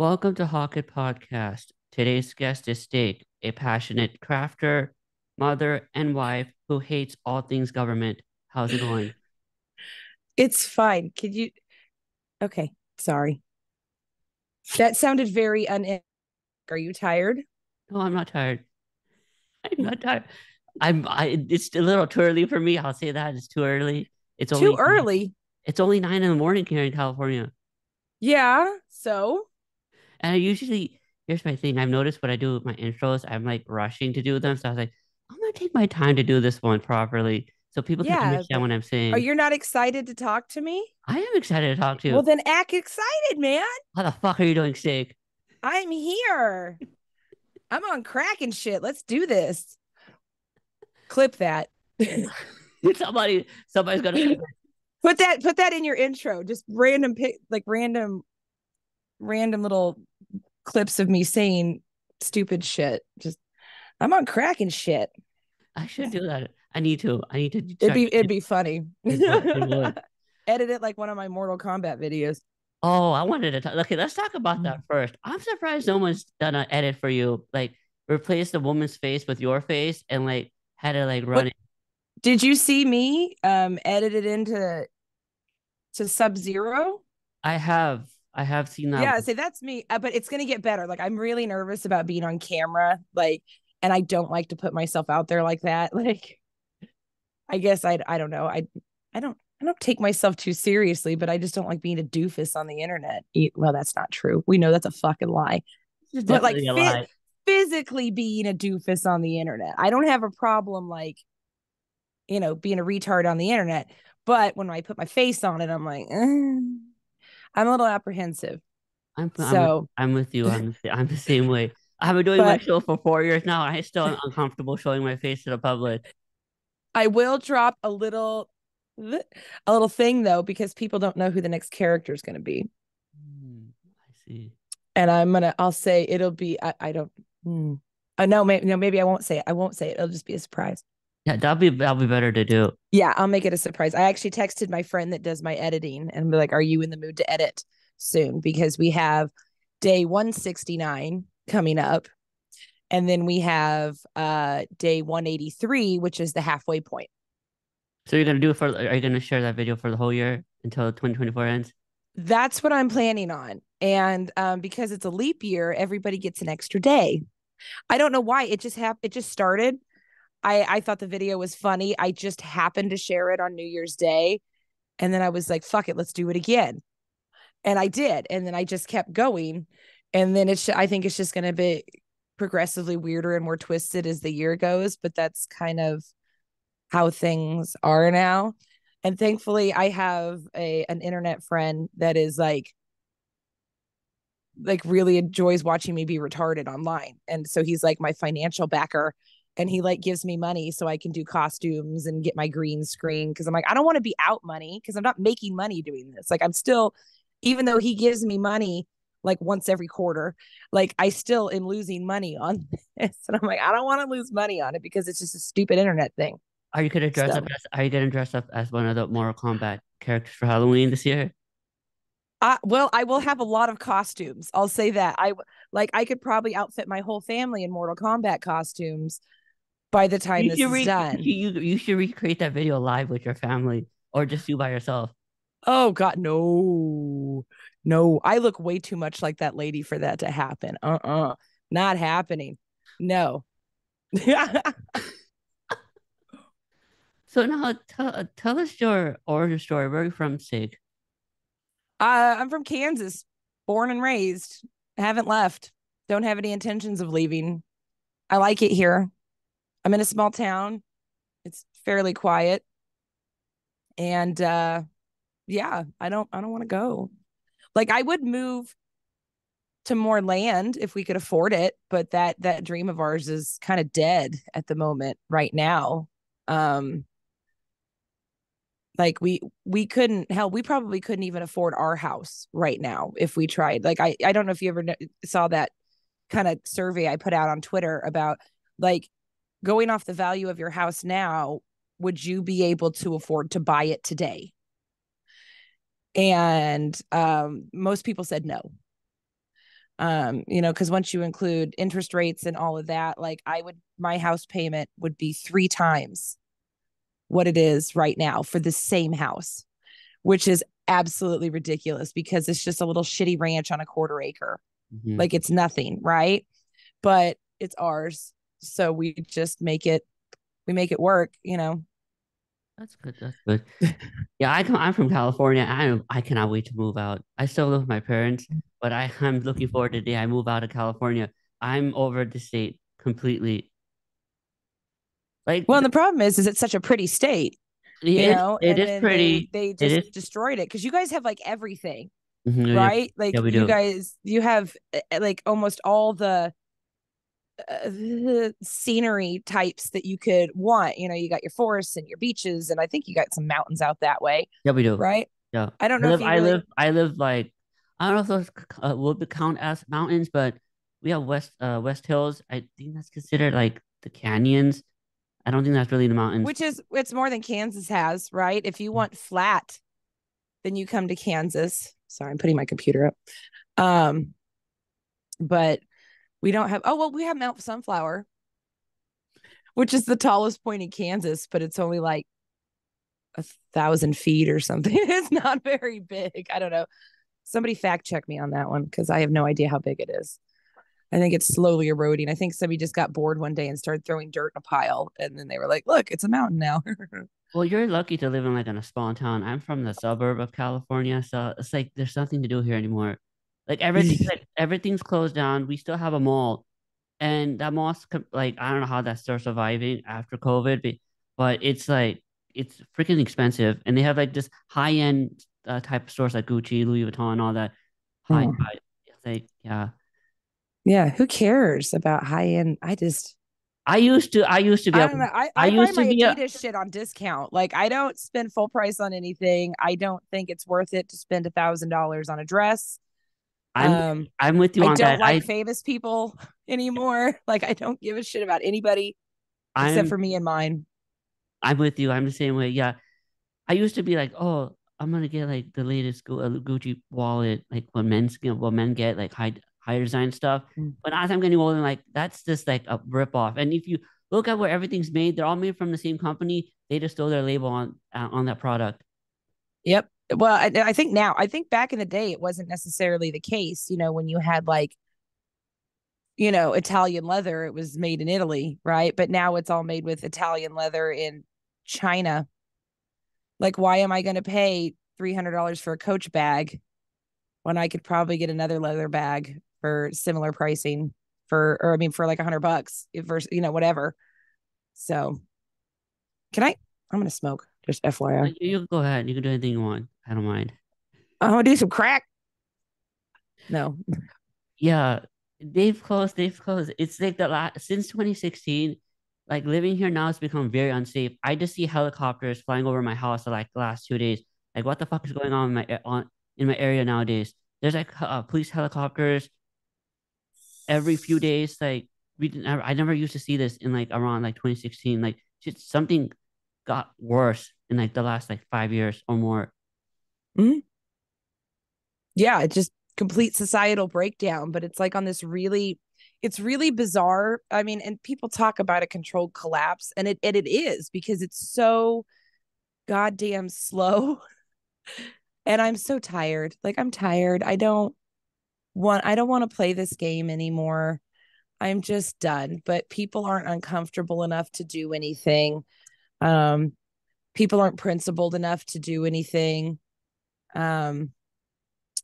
Welcome to Hawk-IT Podcast. Today's guest is Steak, a passionate crafter, mother, and wife who hates all things government. How's it going? It's fine. Could you? Okay, sorry. That sounded very un. Are you tired? No, I'm not tired. I'm not tired. I'm. I. It's a little too early for me. I'll say that it's too early. It's Too only early. It's only nine in the morning here in California, Yeah. So and I usually. Here's my thing. I've noticed when I do my intros, I'm like rushing to do them. So I was like, I'm gonna take my time to do this one properly, so people can Yeah, understand what I'm saying. are you not excited to talk to me? I am excited to talk to you. Well, then act excited, man. How the fuck are you doing, Steak? I'm here. I'm on crack and shit. Let's do this. Clip that. Somebody, somebody's gonna. put that. Put that in your intro. Just random pic, like random, random little clips of me saying stupid shit. Just I'm on crack and shit. I should do that. I need to. I need to. It'd be it'd be funny. It would, it would. Edit it like one of my Mortal Kombat videos. Oh, I wanted to talk. Okay, let's talk about that first. I'm surprised no one's done an edit for you. Like, replace the woman's face with your face and like had it like run it. Did you see me um edited into to Sub Zero? I have. I have seen that. Yeah, say that's me. Uh, but it's gonna get better. Like I'm really nervous about being on camera. Like, and I don't like to put myself out there like that. Like, I guess I I don't know. I I don't I don't take myself too seriously, but I just don't like being a doofus on the internet. Well, that's not true. We know that's a fucking lie. But, like, definitely a fit- lie. physically being a doofus on the internet. I don't have a problem like, you know, being a retard on the internet. But when I put my face on it, I'm like, eh, I'm a little apprehensive. I'm, I'm, So I'm with you. I'm, the- I'm the same way. I've been doing my show for four years now, and I still am uncomfortable showing my face to the public. I will drop a little, a little thing though, because people don't know who the next character is going to be. Hmm, I see. And I'm gonna, I'll say it'll be. I, I don't. Hmm. Uh, no, maybe no, maybe I won't say it. I won't say it. It'll just be a surprise. Yeah, that'll be that'll be better to do. Yeah, I'll make it a surprise. I actually texted my friend that does my editing and be like, "Are you in the mood to edit soon?" Because we have day 169 coming up. And then we have uh day 183, which is the halfway point. So you're gonna do it for? Are you gonna share that video for the whole year until 2024 ends? That's what I'm planning on. And um because it's a leap year, everybody gets an extra day. I don't know why. It just happened it just started. I I thought the video was funny. I just happened to share it on New Year's Day. And then I was like, fuck it, let's do it again. And I did. And then I just kept going. And then it's I think it's just gonna be progressively weirder and more twisted as the year goes, but that's kind of how things are now. And thankfully I have a an internet friend that is like like really enjoys watching me be retarded online. And so he's like my financial backer and he like gives me money so I can do costumes and get my green screen because I'm like I don't want to be out money because I'm not making money doing this. Like I'm still even though he gives me money like once every quarter, like I still am losing money on this. And I'm like I don't want to lose money on it because it's just a stupid internet thing. Are you gonna dress So- up as? Are you gonna dress up as one of the Mortal Kombat characters for Halloween this year? Uh, well, I will have a lot of costumes. I'll say that. I like I could probably outfit my whole family in Mortal Kombat costumes by the time You this is re- done. You, you you should recreate that video live with your family or just you by yourself. Oh God, no, no. I look way too much like that lady for that to happen. Uh-uh. Not happening. No. So now tell tell us your origin story. Where are you from, Sig? Uh, I'm from Kansas, born and raised. Haven't left. Don't have any intentions of leaving. I like it here. I'm in a small town. It's fairly quiet. And uh yeah, I don't I don't want to go. Like I would move to more land if we could afford it, but that that dream of ours is kind of dead at the moment right now. Um like we we couldn't hell we probably couldn't even afford our house right now if we tried like i i don't know if you ever saw that kind of survey i put out on twitter about like going off the value of your house now would you be able to afford to buy it today and um most people said no Um, you know, because once you include interest rates and all of that, like I would, my house payment would be three times what it is right now for the same house, which is absolutely ridiculous because it's just a little shitty ranch on a quarter acre. Mhm. Like it's nothing, right? But it's ours. So we just make it, we make it work, you know. That's good. That's good. Yeah, I come. I'm from California. I I cannot wait to move out. I still live with my parents, but I I'm looking forward to the day I move out of California. I'm over the state completely. Like, Well, and the problem is, is it's such a pretty state, it you is- know, it is pretty. They, they just is- destroyed it because you guys have like everything, Mhm, yeah, right? Like yeah, you guys, you have uh, like almost all the uh, the scenery types that you could want. You know, you got your forests and your beaches, and I think you got some mountains out that way, Yeah, we do. right? Yeah. I don't I know live, if you I really. live, I live like, I don't know if those uh, would be count as mountains, but we have West, uh, West Hills. I think that's considered like the canyons. I don't think that's really the mountains. which is it's more than Kansas has, right? If Mm. you want flat, then you come to Kansas. Sorry, I'm putting my computer up. Um, but we don't have. Oh well, we have Mount Sunflower, which is the tallest point in Kansas, but it's only like a thousand feet or something. it's not very big. I don't know. Somebody fact check me on that one because I have no idea how big it is. I think it's slowly eroding. I think somebody just got bored one day and started throwing dirt in a pile, and then they were like, "Look, it's a mountain now." Well, you're lucky to live in like in a small town. I'm from the suburb of California, so it's like there's nothing to do here anymore. Like everything, like everything's closed down. We still have a mall, and that mall's like I don't know how that's still surviving after COVID, but, but it's like it's freaking expensive, and they have like this high end uh, type of stores like Gucci, Louis Vuitton, all that high. Oh. high like yeah, Yeah, who cares about high end? I just I used to I used to be I don't know. I, I I, used buy to my be a- Adidas shit on discount. Like I don't spend full price on anything. I don't think it's worth it to spend a thousand dollars on a dress. I'm um I'm with you I on don't that. like I famous people anymore. Like I don't give a shit about anybody I'm except for me and mine. I'm with you. I'm the same way. Yeah. I used to be like, oh, I'm gonna get like the latest uh, Gucci wallet, like what men's you know, what men get, like high high design stuff. Mm. But as I'm getting older, like that's just like a rip off. And if you look at where everything's made, they're all made from the same company. They just throw their label on uh, on that product. Yep. Well, I, I think now, I think back in the day, it wasn't necessarily the case. You know, when you had like, you know, Italian leather, it was made in Italy, right? But now it's all made with Italian leather in China. Like, why am I going to pay $300 for a coach bag when I could probably get another leather bag for similar pricing for, or I mean, for like a hundred bucks versus, you know, whatever. So, can I? I'm going to smoke, just FYI. You, you go ahead. You can do anything you want. I don't mind. I'm gonna do some crack. No. Yeah, they've closed. They've closed. It's like the last since 2016. Like living here now has become very unsafe. I just see helicopters flying over my house for like the last two days. Like, what the fuck is going on in my on in my area nowadays? There's like uh, police helicopters every few days. Like we didn't. Ever, I never used to see this in like around like 2016. Like just something got worse in like the last like five years or more. Mm-hmm. Yeah, it's just complete societal breakdown, but it's like on this really it's really bizarre. I mean, and people talk about a controlled collapse and it and it is because it's so goddamn slow. and I'm so tired. Like I'm tired. I don't want I don't want to play this game anymore. I'm just done. But people aren't uncomfortable enough to do anything. Um people aren't principled enough to do anything. Um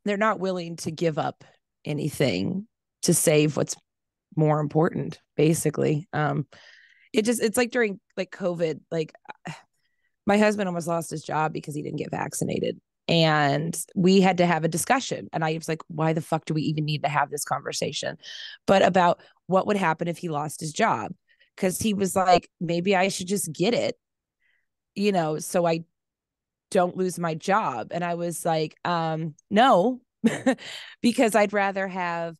they're not willing to give up anything to save what's more important basically. Um it just it's like during like covid like my husband almost lost his job because he didn't get vaccinated. And we had to have a discussion. And i was like why the fuck do we even need to have this conversation? But about what would happen if he lost his job. Because he was like maybe i should just get it you know so i don't lose my job. And i was like um no because i'd rather have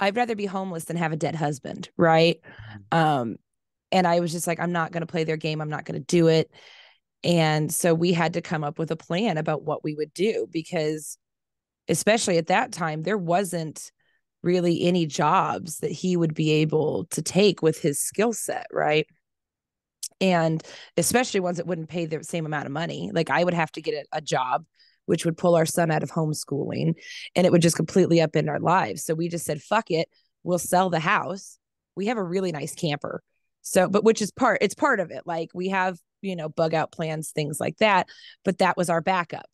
i'd rather be homeless than have a dead husband right? Um and i was just like i'm not going to play their game. I'm not going to do it. And so we had to come up with a plan about what we would do because especially at that time there wasn't really any jobs that he would be able to take with his skill set, right? And especially ones that wouldn't pay the same amount of money. Like I would have to get a, a job which would pull our son out of homeschooling and it would just completely upend our lives. So we just said, fuck it, we'll sell the house. We have a really nice camper. So, but which is part, it's part of it. Like we have, you know, bug out plans, things like that. But that was our backup.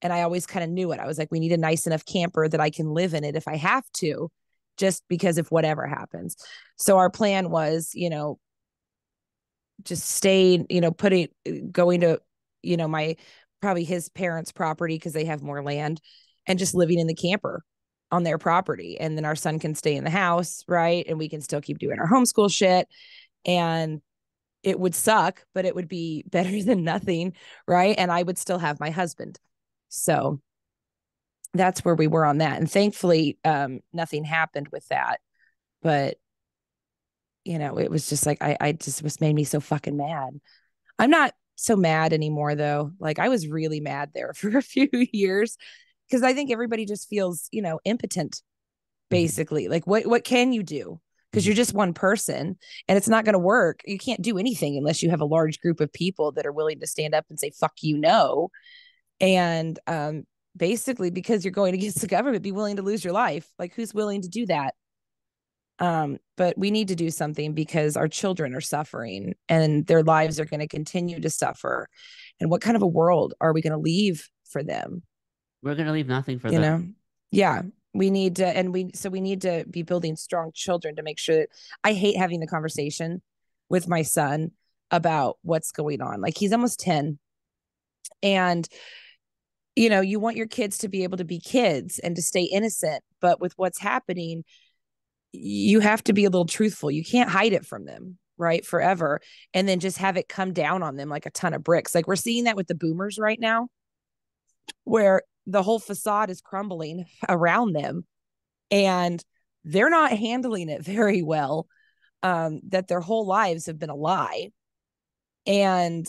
And I always kind of knew it. I was like, we need a nice enough camper that I can live in it if I have to just because if whatever happens. So our plan was, you know, just staying, you know, putting going to, you know, my probably his parents' property because they have more land and just living in the camper on their property. And then our son can stay in the house, right? And we can still keep doing our homeschool shit. And it would suck, but it would be better than nothing, right? And I would still have my husband. So that's where we were on that. And thankfully, um, nothing happened with that. But you know, it was just like I, I just was made me so fucking mad. I'm not so mad anymore though. Like I was really mad there for a few years because I think everybody just feels, you know, impotent mm-hmm. basically. Like what what can you do? Because you're mm-hmm. just one person and it's not going to work. You can't do anything unless you have a large group of people that are willing to stand up and say fuck you no. And um basically because you're going against the government be willing to lose your life like who's willing to do that um but we need to do something because our children are suffering and their lives are going to continue to suffer. And what kind of a world are we going to leave for them? We're going to leave nothing for you them. know? Yeah. We need to and we so we need to be building strong children to make sure that i hate having the conversation with my son about what's going on. Like he's almost 10 and you know you want your kids to be able to be kids and to stay innocent but with what's happening you have to be a little truthful you can't hide it from them right forever and then just have it come down on them like a ton of bricks like we're seeing that with the boomers right now where the whole facade is crumbling around them and they're not handling it very well um that their whole lives have been a lie and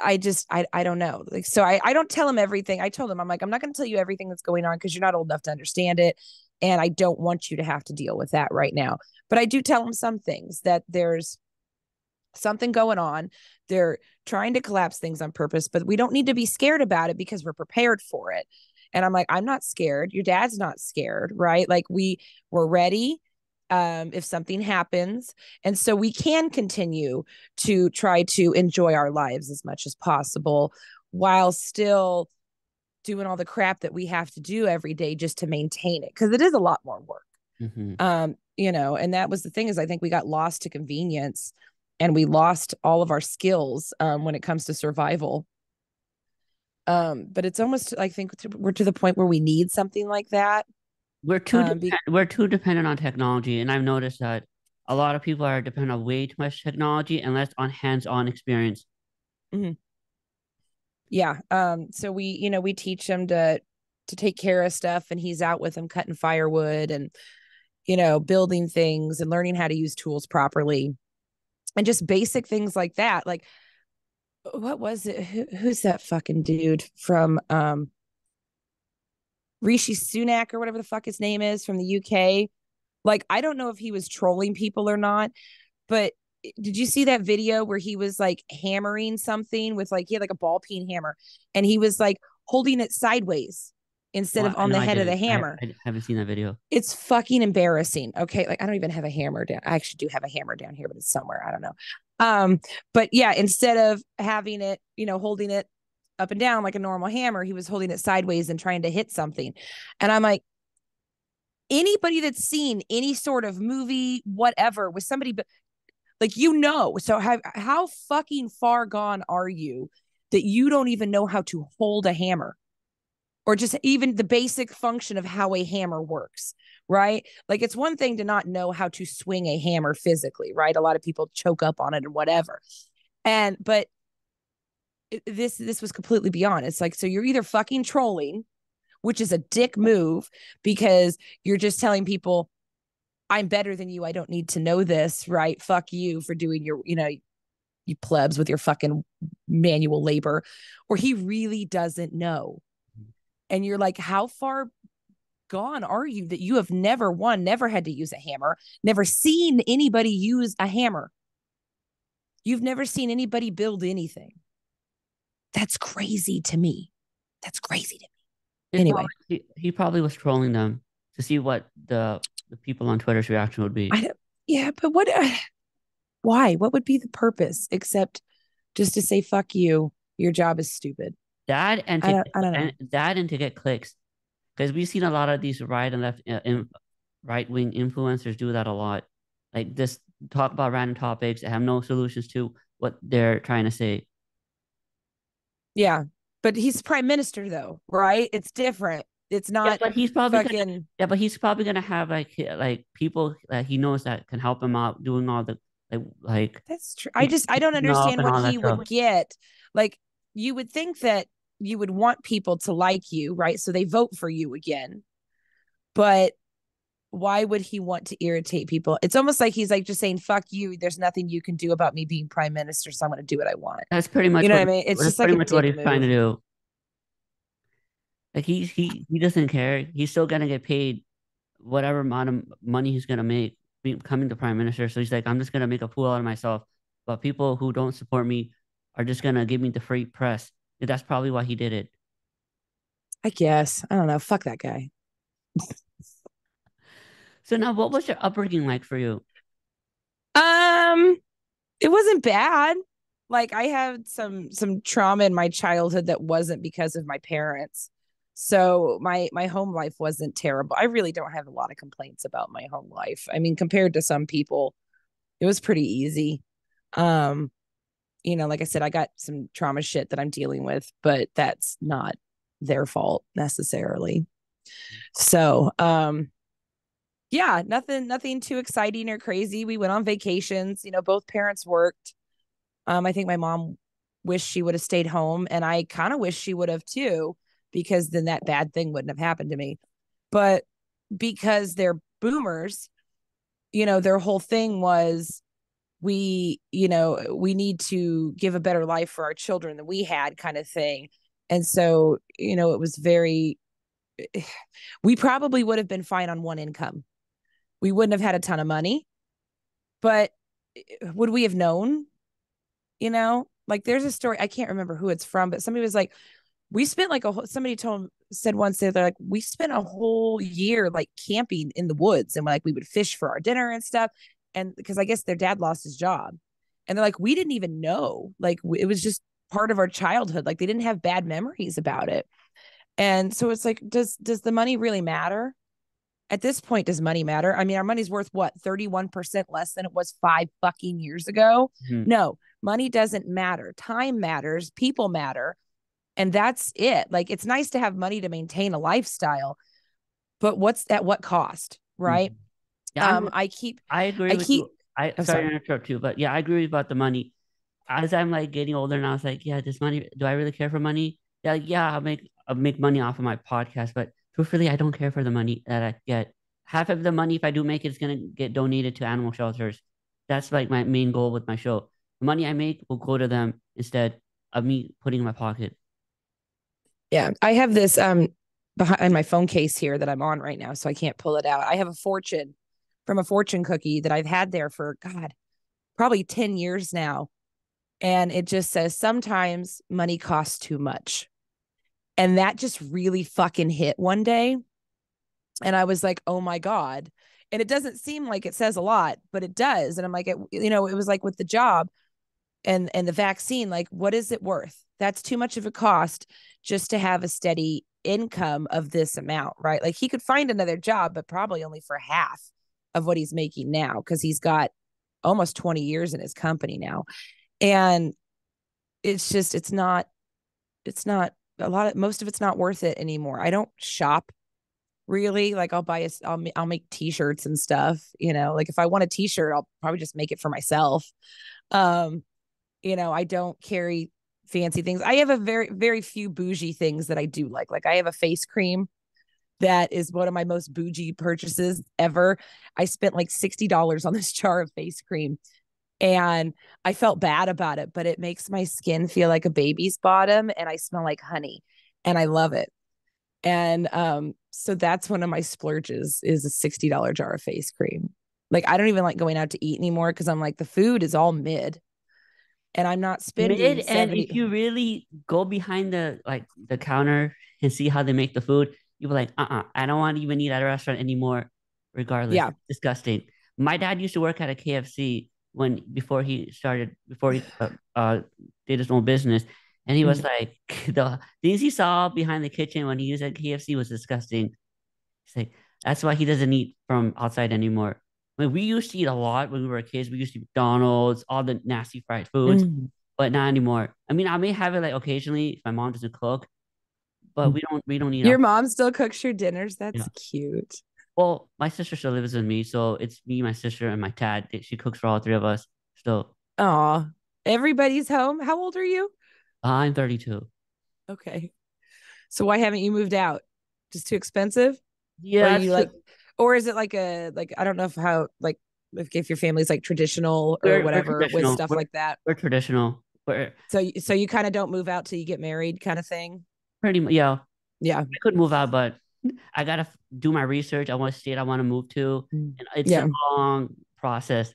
I just I I don't know. Like so I I don't tell him everything. I told him I'm like I'm not going to tell you everything that's going on because you're not old enough to understand it and I don't want you to have to deal with that right now. But I do tell them some things that there's something going on. They're trying to collapse things on purpose, but we don't need to be scared about it because we're prepared for it. And I'm like I'm not scared. Your dad's not scared, right? Like we we're ready um, if something happens. And so we can continue to try to enjoy our lives as much as possible while still doing all the crap that we have to do every day just to maintain it because it is a lot more work. Mm-hmm. Um, you know, and that was the thing is I think we got lost to convenience and we lost all of our skills um, when it comes to survival. Um, but it's almost I think we're to the point where we need something like that we're too um, be- we're too dependent on technology, and I've noticed that a lot of people are dependent on way too much technology and less on hands-on experience. Mm-hmm. Yeah. Um. So we, you know, we teach him to to take care of stuff, and he's out with them cutting firewood and you know building things and learning how to use tools properly, and just basic things like that. Like, what was it? Who, who's that fucking dude from um Rishi Sunak or whatever the fuck his name is from the UK. Like, I don't know if he was trolling people or not, but did you see that video where he was like hammering something with like he had like a ball peen hammer and he was like holding it sideways instead well, of on the head of the hammer. I, I, haven't seen that video. It's fucking embarrassing. Okay, like I don't even have a hammer down. I actually do have a hammer down here, but it's somewhere. I don't know. Um, but yeah, instead of having it, you know, holding it up and down like a normal hammer. He was holding it sideways and trying to hit something. And I'm like, anybody that's seen any sort of movie, whatever, with somebody, but like you know, so how how fucking far gone are you that you don't even know how to hold a hammer? Or just even the basic function of how a hammer works, right? Like it's one thing to not know how to swing a hammer physically, right? A lot of people choke up on it and whatever. And but this this was completely beyond. It's like so you're either fucking trolling, which is a dick move because you're just telling people I'm better than you. I don't need to know this, right? Fuck you for doing your, you know, you plebs with your fucking manual labor, or he really doesn't know. Mm-hmm. And you're like, how far gone are you that you have never won, never had to use a hammer never seen anybody use a hammer you've never seen anybody build anything that's crazy to me that's crazy to me It's Anyway. probably- he, he probably was trolling them to see what the the people on Twitter's reaction would be. Yeah, but what? why? What would be the purpose except just to say "fuck you"? Your job is stupid. That and I don't- I don't and that and to get clicks, because we've seen a lot of these right and left, uh, in, right wing influencers do that a lot. Like this, talk about random topics have no solutions to what they're trying to say. Yeah, but he's prime minister though, right? It's different. It's not. Yeah, but he's probably gonna, yeah, but he's probably gonna have like like people that he knows that can help him out doing all the like like That's true. I just I don't understand what he would stuff. get. Like you would think that you would want people to like you, right? So they vote for you again. But why would he want to irritate people? It's almost like he's like just saying, fuck you. There's nothing you can do about me being prime minister. So I'm going to do what I want. That's pretty much You know what, what I mean? It's just like pretty a much what he's trying to do. Like he he he doesn't care. He's still gonna get paid whatever amount of money he's gonna make becoming the prime minister. So he's like, I'm just gonna make a fool out of myself. But people who don't support me are just gonna give me the free press. That's probably why he did it. I guess. I don't know. Fuck that guy. So now, what was your upbringing like for you? Um, it wasn't bad. Like I had some some trauma in my childhood that wasn't because of my parents. So my my home life wasn't terrible. I really don't have a lot of complaints about my home life. I mean, compared to some people, it was pretty easy. Um, you know, like I said, I got some trauma shit that I'm dealing with, but that's not their fault necessarily. So, um, yeah, nothing, nothing too exciting or crazy. We went on vacations. You know, both parents worked. Um, I think my mom wished she would have stayed home, and I kind of wish she would have too, because then that bad thing wouldn't have happened to me. But because they're boomers, you know, their whole thing was we, you know, we need to give a better life for our children than we had, kind of thing. And so, you know, it was very, we probably would have been fine on one income. We wouldn't have had a ton of money, but would we have known? You know, like there's a story, I can't remember who it's from, but somebody was like, we spent like a whole, somebody told said once they're like, we spent a whole year like camping in the woods and like we would fish for our dinner and stuff. And because I guess their dad lost his job. And they're like, we didn't even know. Like it was just part of our childhood. Like they didn't have bad memories about it. And so it's like, does does the money really matter? At this point, does money matter? I mean, our money's worth what, 31% less than it was five fucking years ago? Mhm. No, money doesn't matter. Time matters, people matter. And that's it. Like it's nice to have money to maintain a lifestyle, but what's at what cost? Right. Yeah, I'm- Um, I keep I agree I with keep- you. I I'm sorry sorry. to interrupt you, but yeah, I agree about the money. As I'm like getting older now, was like, yeah, this money. Do I really care for money? Yeah, like, yeah, I'll make I'll make money off of my podcast, but truthfully, I don't care for the money that I get. Half of the money, if I do make it, is gonna get donated to animal shelters. That's like my main goal with my show. The money I make will go to them instead of me putting in my pocket. Yeah, I have this um behind my phone case here that I'm on right now, so I can't pull it out. I have a fortune from a fortune cookie that I've had there for God, probably 10 years now. And it just says sometimes money costs too much. And that just really fucking hit one day. And I was like, oh my God. And it doesn't seem like it says a lot, but it does. And I'm like, it, you know, it was like with the job and and the vaccine, like, what is it worth? That's too much of a cost just to have a steady income of this amount, right? Like he could find another job, but probably only for half of what he's making now because he's got almost 20 years in his company now. And it's just, it's not, it's not a lot of, most of it's not worth it anymore. I don't shop really. Like I'll buy a, I'll, I'll make t-shirts and stuff, you know, like if I want a t-shirt, I'll probably just make it for myself. Um, you know, I don't carry fancy things. I have a very, very few bougie things that I do like. Like I have a face cream that is one of my most bougie purchases ever. I spent like $60 on this jar of face cream and I felt bad about it, but it makes my skin feel like a baby's bottom and I smell like honey and I love it. And um, so that's one of my splurges is a $60 jar of face cream. Like I don't even like going out to eat anymore because I'm like the food is all mid. And I'm not spending Mid, 70 and if you really go behind the like the counter and see how they make the food, you'll be like, uh uh I don't want to even eat at a restaurant anymore, regardless. Yeah. Disgusting. My dad used to work at a KFC when before he started before he uh, uh did his own business. And he was like, the things he saw behind the kitchen when he was at KFC was disgusting. He's like, that's why he doesn't eat from outside anymore. We used to eat a lot when we were kids. We used to eat McDonald's, all the nasty fried foods, Mm. but not anymore. I mean, I may have it like occasionally if my mom doesn't cook, but we don't we don't eat. Your out- mom still cooks your dinners. That's Yeah. cute. well, my sister still lives with me, so it's me, my sister, and my dad. She cooks for all three of us. Still, Aw. Everybody's home. How old are you? I'm 32. Okay. So why haven't you moved out? Just too expensive? Yeah, you like or is it like a like I don't know if how like if, if your family's like traditional or We're- we're whatever with stuff We're- like that. we're traditional. We're So you- so you kind of don't move out till you get married kind of thing. pretty much yeah. Yeah. I could move out, but I gotta f- do my research. I want to state I want to move to, Mm. and it's Yeah. a long process.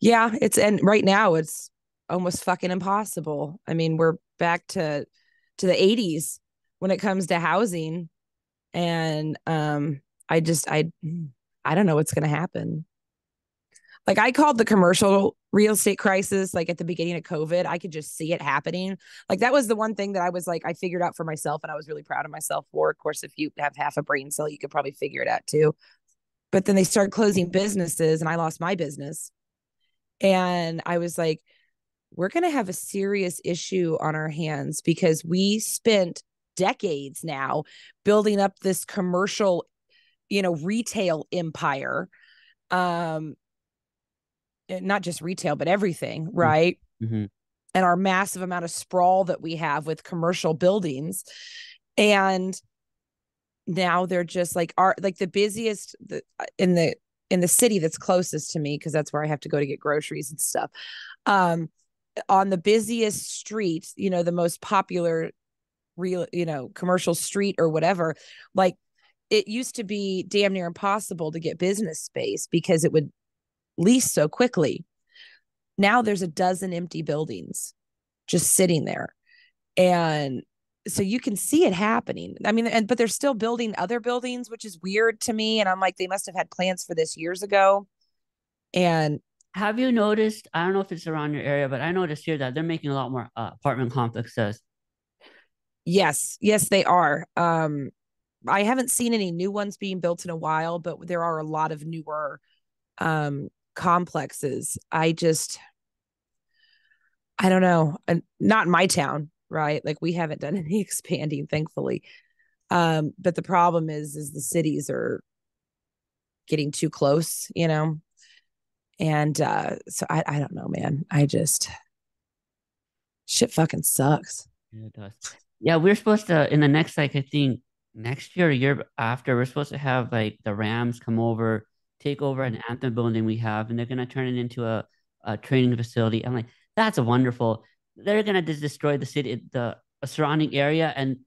Yeah, it's and right now it's almost fucking impossible. I mean, we're back to to the 80s when it comes to housing and um I just I I don't know what's going to happen. Like I called the commercial real estate crisis like at the beginning of COVID. I could just see it happening. Like that was the one thing that I was like I figured out for myself and I was really proud of myself for. Of course, if you have half a brain cell, you could probably figure it out too. But then they started closing businesses and I lost my business. And I was like, we're going to have a serious issue on our hands because we spent decades now building up this commercial, you know, retail empire. Um, not just retail, but everything, right? Mhm. And our massive amount of sprawl that we have with commercial buildings. And now they're just like are like the busiest uh, in the in the city that's closest to me because that's where I have to go to get groceries and stuff. Um, on the busiest street, you know, the most popular real, you know, commercial street or whatever, like it used to be damn near impossible to get business space because it would lease so quickly. Now there's a dozen empty buildings just sitting there. And so you can see it happening. I mean, and but they're still building other buildings, which is weird to me. And I'm like, they must have had plans for this years ago. And Have you noticed? I don't know if it's around your area, but I noticed here that they're making a lot more uh, apartment complexes. Yes, yes, they are. Um, I haven't seen any new ones being built in a while, but there are a lot of newer um complexes. I just I don't know. And not in my town, right? Like we haven't done any expanding, thankfully. Um, but the problem is is the cities are getting too close, you know. And uh so I I don't know, man. I just shit fucking sucks. Yeah, it does. Yeah, we're supposed to in the next like I think next year, or year after, we're supposed to have like the Rams come over, take over an Anthem building we have, and they're gonna turn it into a, a training facility. I'm like, that's a wonderful. They're gonna just destroy the city, the surrounding area, and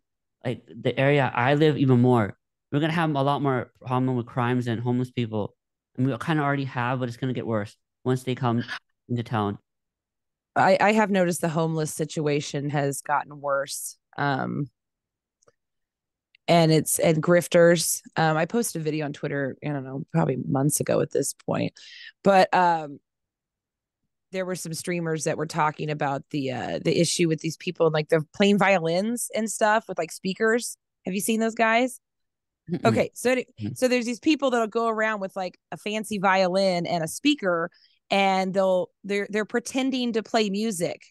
like the area I live even more. We're gonna have a lot more problem with crimes and homeless people, and we kind of already have, but it's gonna get worse once they come into town. I, I have noticed the homeless situation has gotten worse. Um, and it's and grifters. Um, I posted a video on Twitter, I don't know, probably months ago at this point, but um, there were some streamers that were talking about the uh the issue with these people like they're playing violins and stuff with like speakers. Have you seen those guys? Mm-mm. Okay, so so there's these people that'll go around with like a fancy violin and a speaker, and they'll they're they're pretending to play music.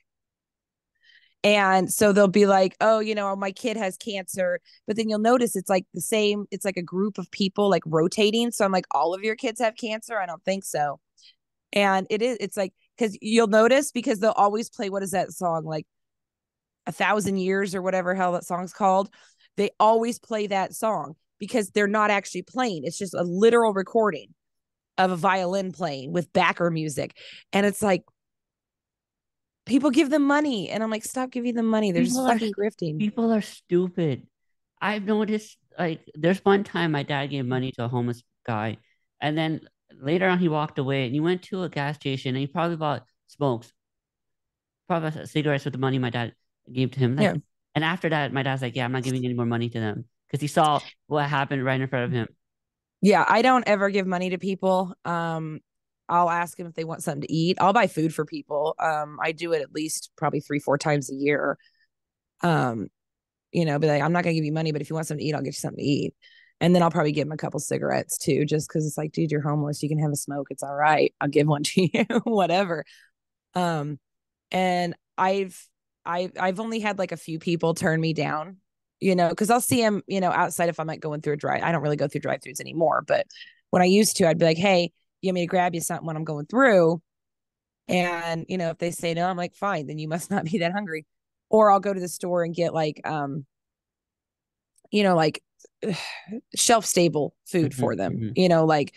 And so they'll be like, "Oh, you know, my kid has cancer," but then you'll notice it's like the same. It's like a group of people like rotating. So I'm like, "All of your kids have cancer?" I don't think so. And it is. It's like because you'll notice because they'll always play what is that song like, a thousand years or whatever hell that song's called. They always play that song because they're not actually playing. It's just a literal recording of a violin playing with backer music. And it's like, people give them money, and I'm like, stop giving them money. They're People just are fucking grifting. People are stupid. I've noticed like there's one time my dad gave money to a homeless guy, and then later on he walked away and he went to a gas station and he probably bought smokes, probably cigarettes with the money my dad gave to him. Like, Yeah. And after that, my dad's like, "Yeah, I'm not giving any more money to them," because he saw what happened right in front of him. Yeah, I don't ever give money to people. Um, I'll ask them if they want something to eat. I'll buy food for people. Um, I do it at least probably three, four times a year. Um, you know, be like, I'm not gonna give you money, but if you want something to eat, I'll get you something to eat. And then I'll probably give them a couple cigarettes too, just because it's like, dude, you're homeless. You can have a smoke. It's all right. I'll give one to you, whatever. Um, and I've I've I've only had like a few people turn me down, you know, because I'll see them, you know, outside if I'm like going through a drive. I don't really go through drive-throughs anymore, but when I used to, I'd be like, hey, you want me to grab you something when I'm going through? And you know, if they say no, I'm like, fine, then you must not be that hungry. Or I'll go to the store and get like um, you know, like shelf stable food Mhm, for them. mhm. You know, like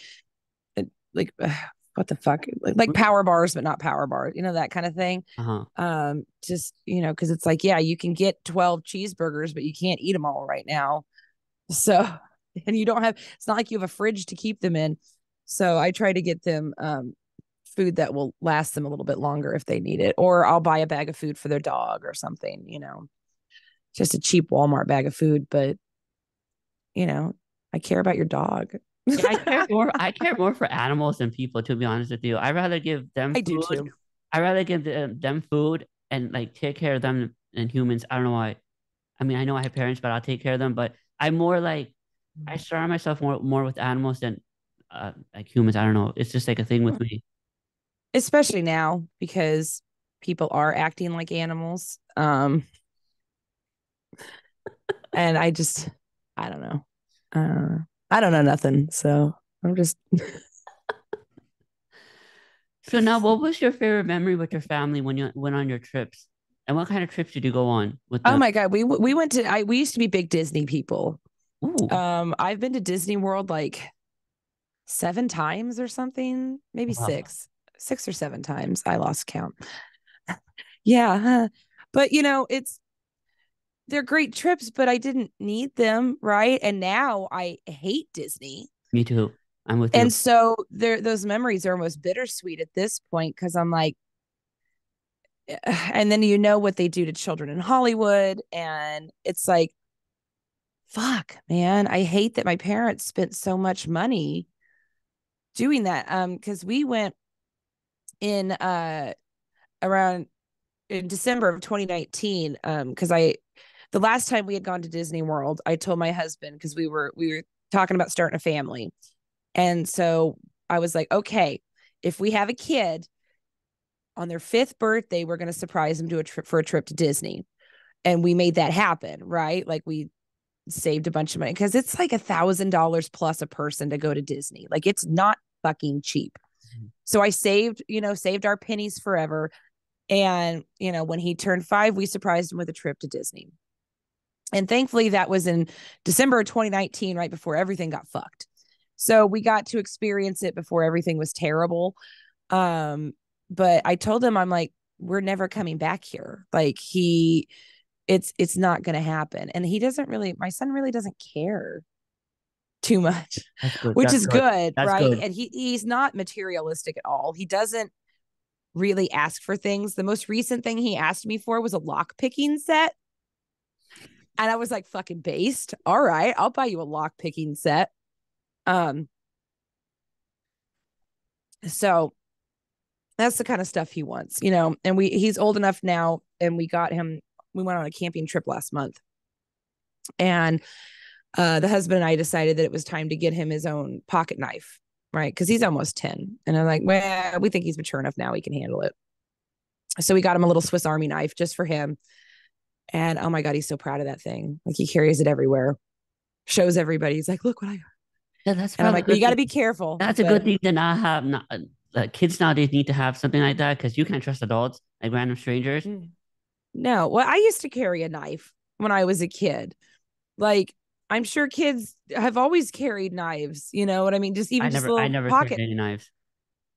uh, like what the fuck? Like, like power bars, but not power bars, you know, that kind of thing Uh huh. um just you know because it's like yeah you can get 12 cheeseburgers but you can't eat them all right now so and you don't have it's not like you have a fridge to keep them in so i try to get them um food that will last them a little bit longer if they need it or i'll buy a bag of food for their dog or something you know just a cheap walmart bag of food but you know i care about your dog Yeah, I care more. I care more for animals than people. To be honest with you, I rather give them. I do too. I rather give them, them food and like take care of them than humans. I don't know why. I mean, I know I have parents, but I'll take care of them. But I'm more like I surround myself more more with animals than uh, like humans. I don't know. It's just like a thing with me. especially now because people are acting like animals um and i just i don't know uh i don't know nothing so i'm just So now, what was your favorite memory with your family when you went on your trips? And what kind of trips did you go on with oh my god we we went to i we used to be big disney people Ooh, um i've been to disney world like seven times or something maybe Wow. six six or seven times i lost count yeah huh. but you know it's they're great trips but i didn't need them right and now i hate disney me too. I'm with you. and so there those memories are almost bittersweet at this point because i'm like and then you know what they do to children in hollywood and it's like fuck man i hate that my parents spent so much money doing that um because we went in uh around in december of 2019 um because i the last time we had gone to disney world i told my husband because we were we were talking about starting a family and so I was like, okay, if we have a kid on their fifth birthday, we're going to surprise them to a trip for a trip to Disney. And we made that happen, right? Like we saved a bunch of money because it's like a thousand dollars plus a person to go to Disney. Like it's not fucking cheap. Mhm. So I saved, you know, saved our pennies forever. And, you know, when he turned five, we surprised him with a trip to Disney. And thankfully, that was in December of 2019, right before everything got fucked. So we got to experience it before everything was terrible. Um, but I told him, I'm like, we're never coming back here. Like he, it's it's not going to happen. And he doesn't really. My son really doesn't care too much, which That's is good, That's right? good. And he he's not materialistic at all. He doesn't really ask for things. The most recent thing he asked me for was a lock picking set. And I was like, fucking based. All right, I'll buy you a lock picking set. Um, so that's the kind of stuff he wants, you know. And we he's old enough now, and we got him. We went on a camping trip last month, and uh, the husband and I decided that it was time to get him his own pocket knife, right? Because he's almost ten, and I'm like, well, we think he's mature enough now; he can handle it. So we got him a little Swiss Army knife just for him, and oh my god, he's so proud of that thing! Like he carries it everywhere, shows everybody. He's like, look what I. Yeah, that's And I'm like, well, you got to be careful. That's a good thing to not have. Not uh, kids nowadays need to have something like that because you can't trust adults like random strangers. Mm. No, well, I used to carry a knife when I was a kid. Like, I'm sure kids have always carried knives. You know what I mean? Just even I just never, little I never pocket. any knives.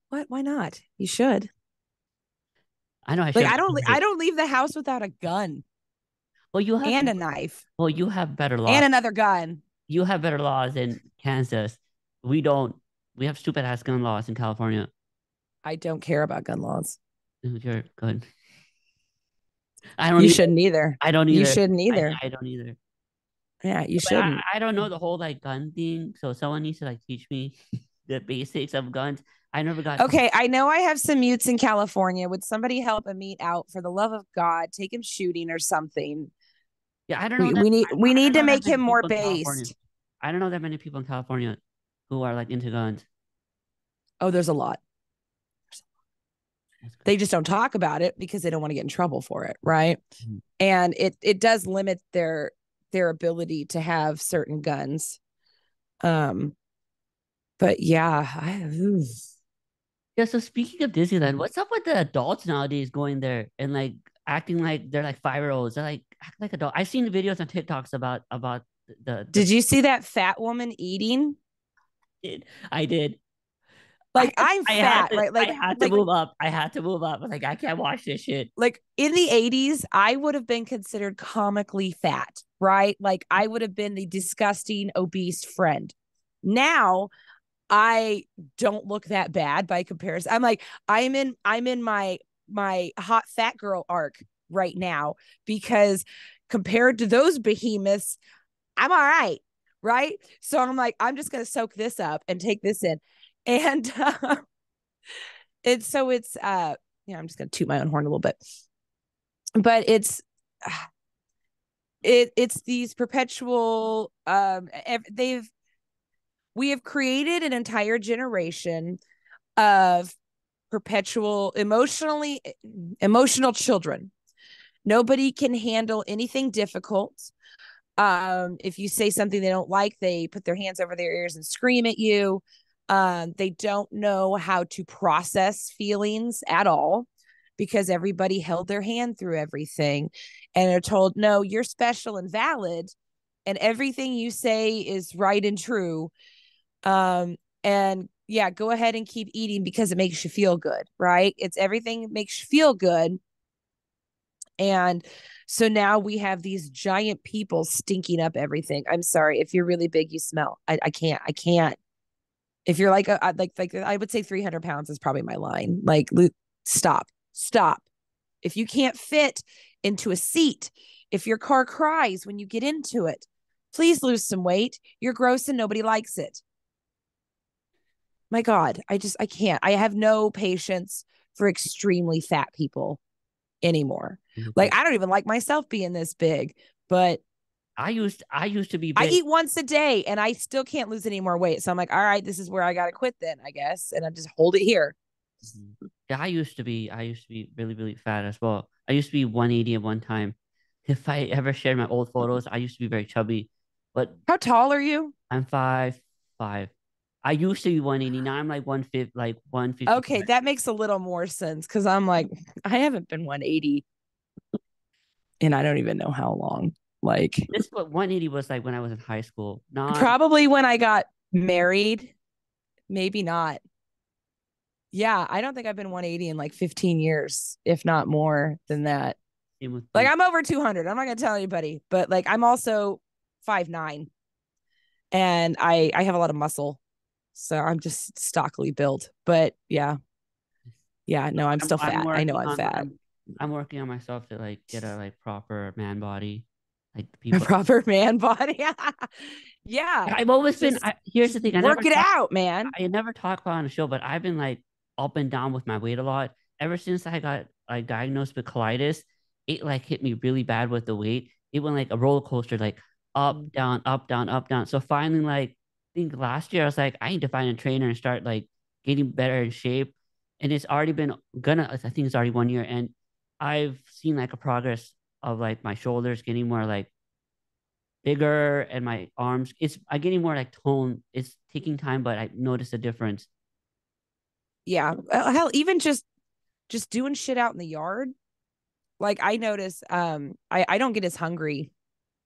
What? Why not? You should. I know. I Like. I don't I don't leave the house without a gun Well, you have and a knife well, you have better laws. and another gun. you have better laws in Kansas. We don't. We have stupid ass gun laws in California. I don't care about gun laws. You're good. I don't. You either. shouldn't either. I don't either. You shouldn't I- either. I, don't either. Yeah, you shouldn't. I, I don't know the whole like gun thing. So someone needs to like teach me the basics of guns. I never got. Okay, I know I have some mutes in California. Would somebody help a meet out for the love of God? Take him shooting or something. Yeah, I don't know. We, that- we need I- we I need to make him more people in California. based. I don't know that many people in California who are like into guns. Oh, there's a lot. They just don't talk about it because they don't want to get in trouble for it, right? Mhm. And it it does limit their their ability to have certain guns. Um but yeah, I ooh. Yeah. So speaking of Disneyland, what's up with the adults nowadays going there and like acting like they're like five year olds? They're like act like adults. I've seen the videos on TikToks about about the. the Did you see that fat woman eating? I did. Like I, I'm I fat, to, right? Like I had to like, move up. I had to move up. Like I can't watch this shit. like in the 80s, I would have been considered comically fat, right? Like I would have been the disgusting obese friend. Now I don't look that bad by comparison. I'm like, I'm in I'm in my my hot fat girl arc right now because compared to those behemoths, I'm all right. Right. So I'm like, I'm just gonna soak this up and take this in. And uh, it's so it's uh yeah, I'm just gonna toot my own horn a little bit. But it's it it's these perpetual um they've we have created an entire generation of perpetual emotionally emotional children. Nobody can handle anything difficult. Um if you say something they don't like they put their hands over their ears and scream at you um they don't know how to process feelings at all because everybody held their hand through everything and are told no you're special and valid and everything you say is right and true um and yeah go ahead and keep eating because it makes you feel good right? It's everything makes you feel good. And so now we have these giant people stinking up everything. I'm sorry if you're really big you smell. I, I can't i can't if you're like a, I- like like i would say 300 pounds is probably my line. Like stop stop. If you can't fit into a seat if your car cries when you get into it please lose some weight. You're gross and nobody likes it. My god i just i can't. I have no patience for extremely fat people anymore. Mm-hmm. Like i don't even like myself being this big but I used I used to be i eat once a day and i still can't lose any more weight so i'm like all right this is where i gotta quit then i guess and i just hold it here Mhm. Yeah, I used to be. I used to be really, really fat as well. I used to be 180 at one time. If I ever shared my old photos, I used to be very chubby, but how tall are you I'm five five. I used to be 180. Now I'm like 150, like 150. okay that makes a little more sense because i'm like i haven't been 180 and i don't even know how long like This what 180 was like when I was in high school. Not probably when I got married, maybe not. Yeah, I don't think I've been 180 in like 15 years, if not more than that. Like. I'm over 200. I'm not gonna tell anybody, but like I'm also five nine, and I I have a lot of muscle, so I'm just stockily built. But yeah, yeah, no, I'm still fat. I know I'm on- fat. I'm, I'm working on myself to like get a like proper man body, like the A people. proper man body. yeah, I've always been. I, here's the thing. I work it talk- out, man. I never talk about on the show, but I've been like up and down with my weight a lot ever since I got like diagnosed with colitis. It like hit me really bad with the weight. It went like a roller coaster, like up, Mm. down, up, down, up, down. So finally, like I think last year, I was like, I need to find a trainer and start like getting better in shape. And it's already been gonna. I think it's already one year, and I've seen like a progress of like my shoulders getting more like bigger and my arms. It's I'm getting more like tone. It's taking time, but I notice a difference. yeah hell even just just doing shit out in the yard like i notice um i i don't get as hungry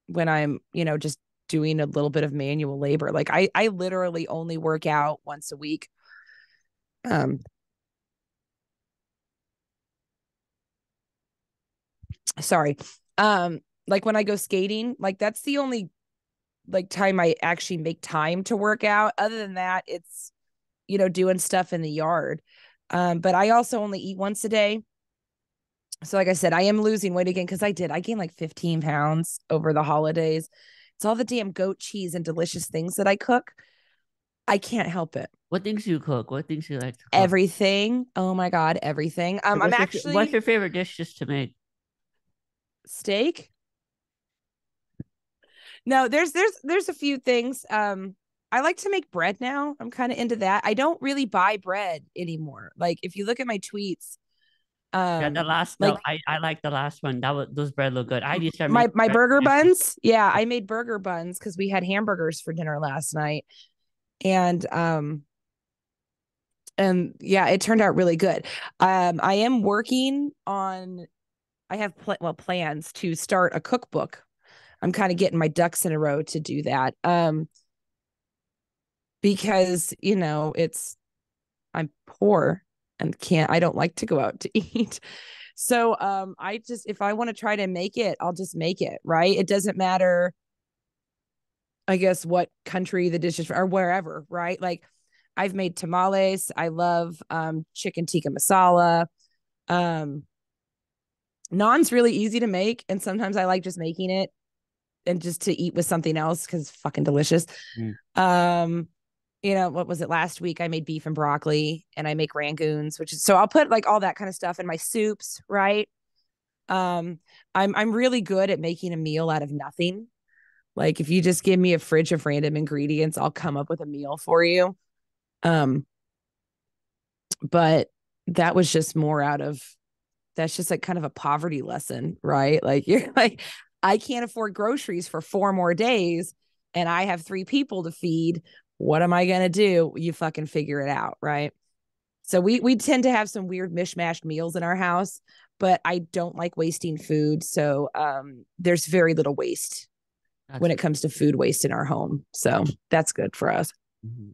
when i'm you know just doing a little bit of manual labor like i i literally only work out once a week um sorry. Um, like when I go skating, like that's the only like time I actually make time to work out. Other than that, it's you know, doing stuff in the yard. Um, but I also only eat once a day. So, like I said, I am losing weight again because I did. I gained like 15 pounds over the holidays. It's all the damn goat cheese and delicious things that I cook. I can't help it. What things do you cook? What things do you like to cook? Everything. Oh my god, everything. Um, I'm your, actually What's your favorite dish just to make? Steak. No, there's there's there's a few things. Um, I like to make bread now. I'm kind of into that. I don't really buy bread anymore. Like if you look at my tweets, um, yeah, the last like no, I I like the last one. That was those bread look good. I just my my burger buns. Yeah, I made burger buns because we had hamburgers for dinner last night, and um, and yeah, it turned out really good. Um, I am working on. I have pl- well plans to start a cookbook. I'm kind of getting my ducks in a row to do that. Um, because you know it's I'm poor and can't I don't like to go out to eat. So um I just if I want to try to make it, I'll just make it, right? It doesn't matter I guess what country the dish is from, or wherever, right? Like I've made tamales. I love um chicken tikka masala. Um naan's really easy to make and sometimes I like just making it and just to eat with something else it's fucking delicious. Mm. Um you know, what was it last week? I made beef and broccoli and I make rangoons, which is so I'll put like all that kind of stuff in my soups, right? Um, I'm I'm really good at making a meal out of nothing. Like if you just give me a fridge of random ingredients, I'll come up with a meal for you. Um, but that was just more out of that's just like kind of a poverty lesson, right? Like you're like, I can't afford groceries for four more days and I have three people to feed. What am I gonna do? You fucking figure it out, right? So we we tend to have some weird mishmashed meals in our house, but I don't like wasting food. So um there's very little waste That's when it comes to food waste in our home. So that's good for us. Mhm.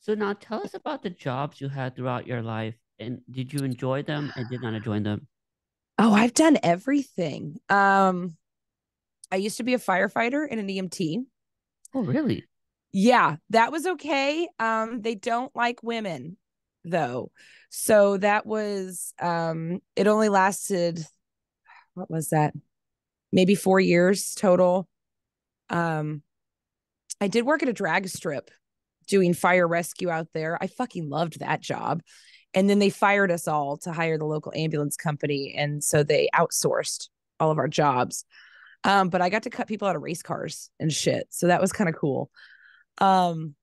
So now tell us about the jobs you had throughout your life and did you enjoy them and did not enjoy them? Oh, I've done everything. Um I used to be a firefighter and an EMT. Oh, really? Yeah, that was okay. Um, they don't like women though. So that was um it only lasted what was that? Maybe 4 years total. Um I did work at a drag strip doing fire rescue out there. I fucking loved that job. And then they fired us all to hire the local ambulance company and so they outsourced all of our jobs. Um but I got to cut people out of race cars and shit. So that was kind of cool. Um,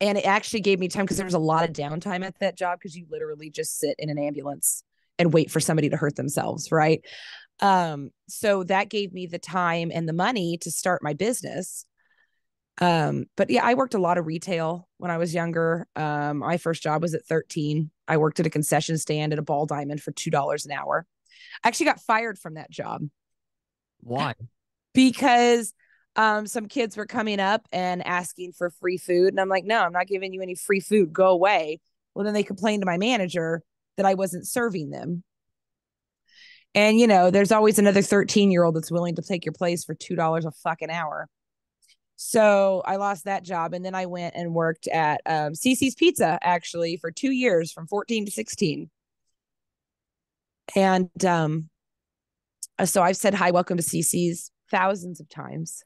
and it actually gave me time because there was a lot of downtime at that job because you literally just sit in an ambulance and wait for somebody to hurt themselves, right? Um, so that gave me the time and the money to start my business. Um, but yeah, I worked a lot of retail when I was younger. Um, my first job was at 13. I worked at a concession stand at a ball diamond for $2 an hour. I actually got fired from that job Why? because um some kids were coming up and asking for free food and I'm like no I'm not giving you any free food go away well then they complained to my manager that I wasn't serving them and you know there's always another 13 year old that's willing to take your place for two dollars a fucking hour so I lost that job and then I went and worked at um, Cici's Pizza actually for two years from 14 to 16 and um so I've said hi welcome to Cici's thousands of times.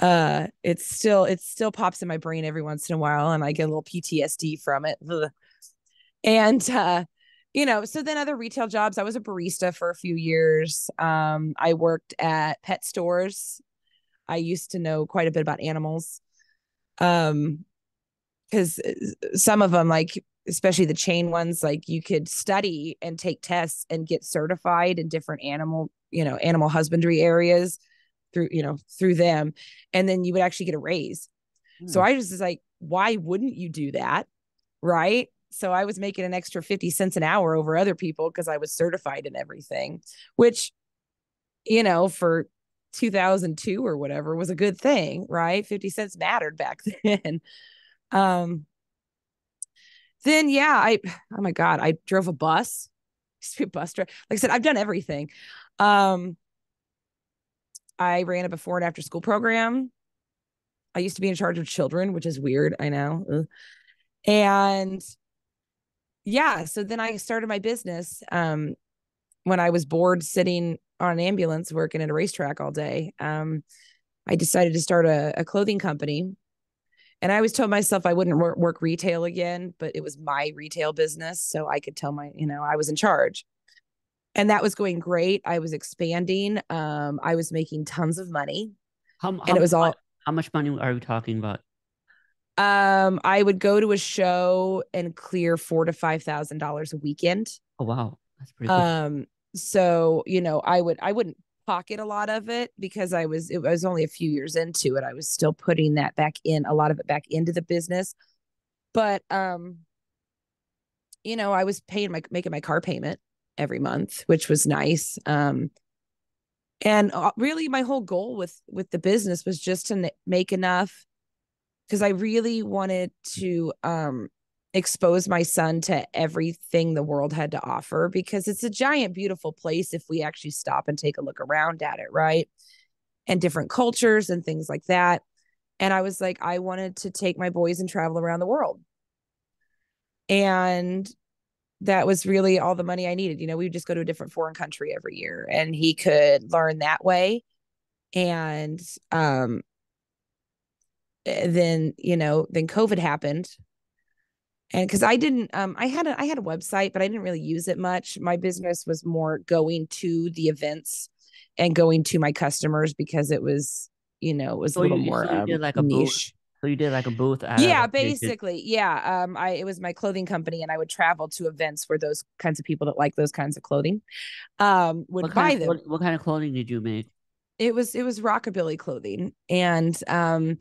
Uh it's still it still pops in my brain every once in a while and i get a little ptsd from it. And uh you know so then other retail jobs i was a barista for a few years. Um i worked at pet stores i used to know quite a bit about animals um because some of them like especially the chain ones like you could study and take tests and get certified in different animal you know animal husbandry areas through you know through them and then you would actually get a raise. So Hmm. i was just like why wouldn't you do that? Right? So i was making an extra 50 cents an hour over other people because i was certified in everything which you know for 2002 or whatever was a good thing right 50 cents mattered back then um then yeah i oh my god i drove a bus used to be a bus driver like i said i've done everything Um, I ran a before and after school program. I used to be in charge of children, which is weird. I know. Ugh. And yeah, so then I started my business um, when I was bored sitting on an ambulance working at a racetrack all day. Um, I decided to start a, a, clothing company. And I always told myself I wouldn't work, work retail again, but it was my retail business. So I could tell my, you know, I was in charge. And that was going great. I was expanding. Um, I was making tons of money. How, and it was all how much money are we talking about? Um, I would go to a show and clear four to five thousand dollars a weekend. Oh wow, that's pretty. Cool. Um, so you know, I would I wouldn't pocket a lot of it because I was it was only a few years into it. I was still putting that back in a lot of it back into the business. But um you know, I was paying my making my car payment every month, which was nice. Um and uh, really my whole goal with with the business was just to make enough because I really wanted to um expose my son to everything the world had to offer because it's a giant, beautiful place if we actually stop and take a look around at it, right? And different cultures and things like that. And I was like, I wanted to take my boys and travel around the world. And that was really all the money I needed. You know, we would just go to a different foreign country every year and he could learn that way. And um then, you know, then COVID happened and because i didn't um i had a i had a website but i didn't really use it much. My business was more going to the events and going to my customers because it was you know it was so a little you, more so um, like a niche. booth. so you did like a booth yeah basically. Yeah um i it was my clothing company and i would travel to events where those kinds of people that like those kinds of clothing um would what buy of, them. what, what kind of clothing did you make? It was it was rockabilly clothing and um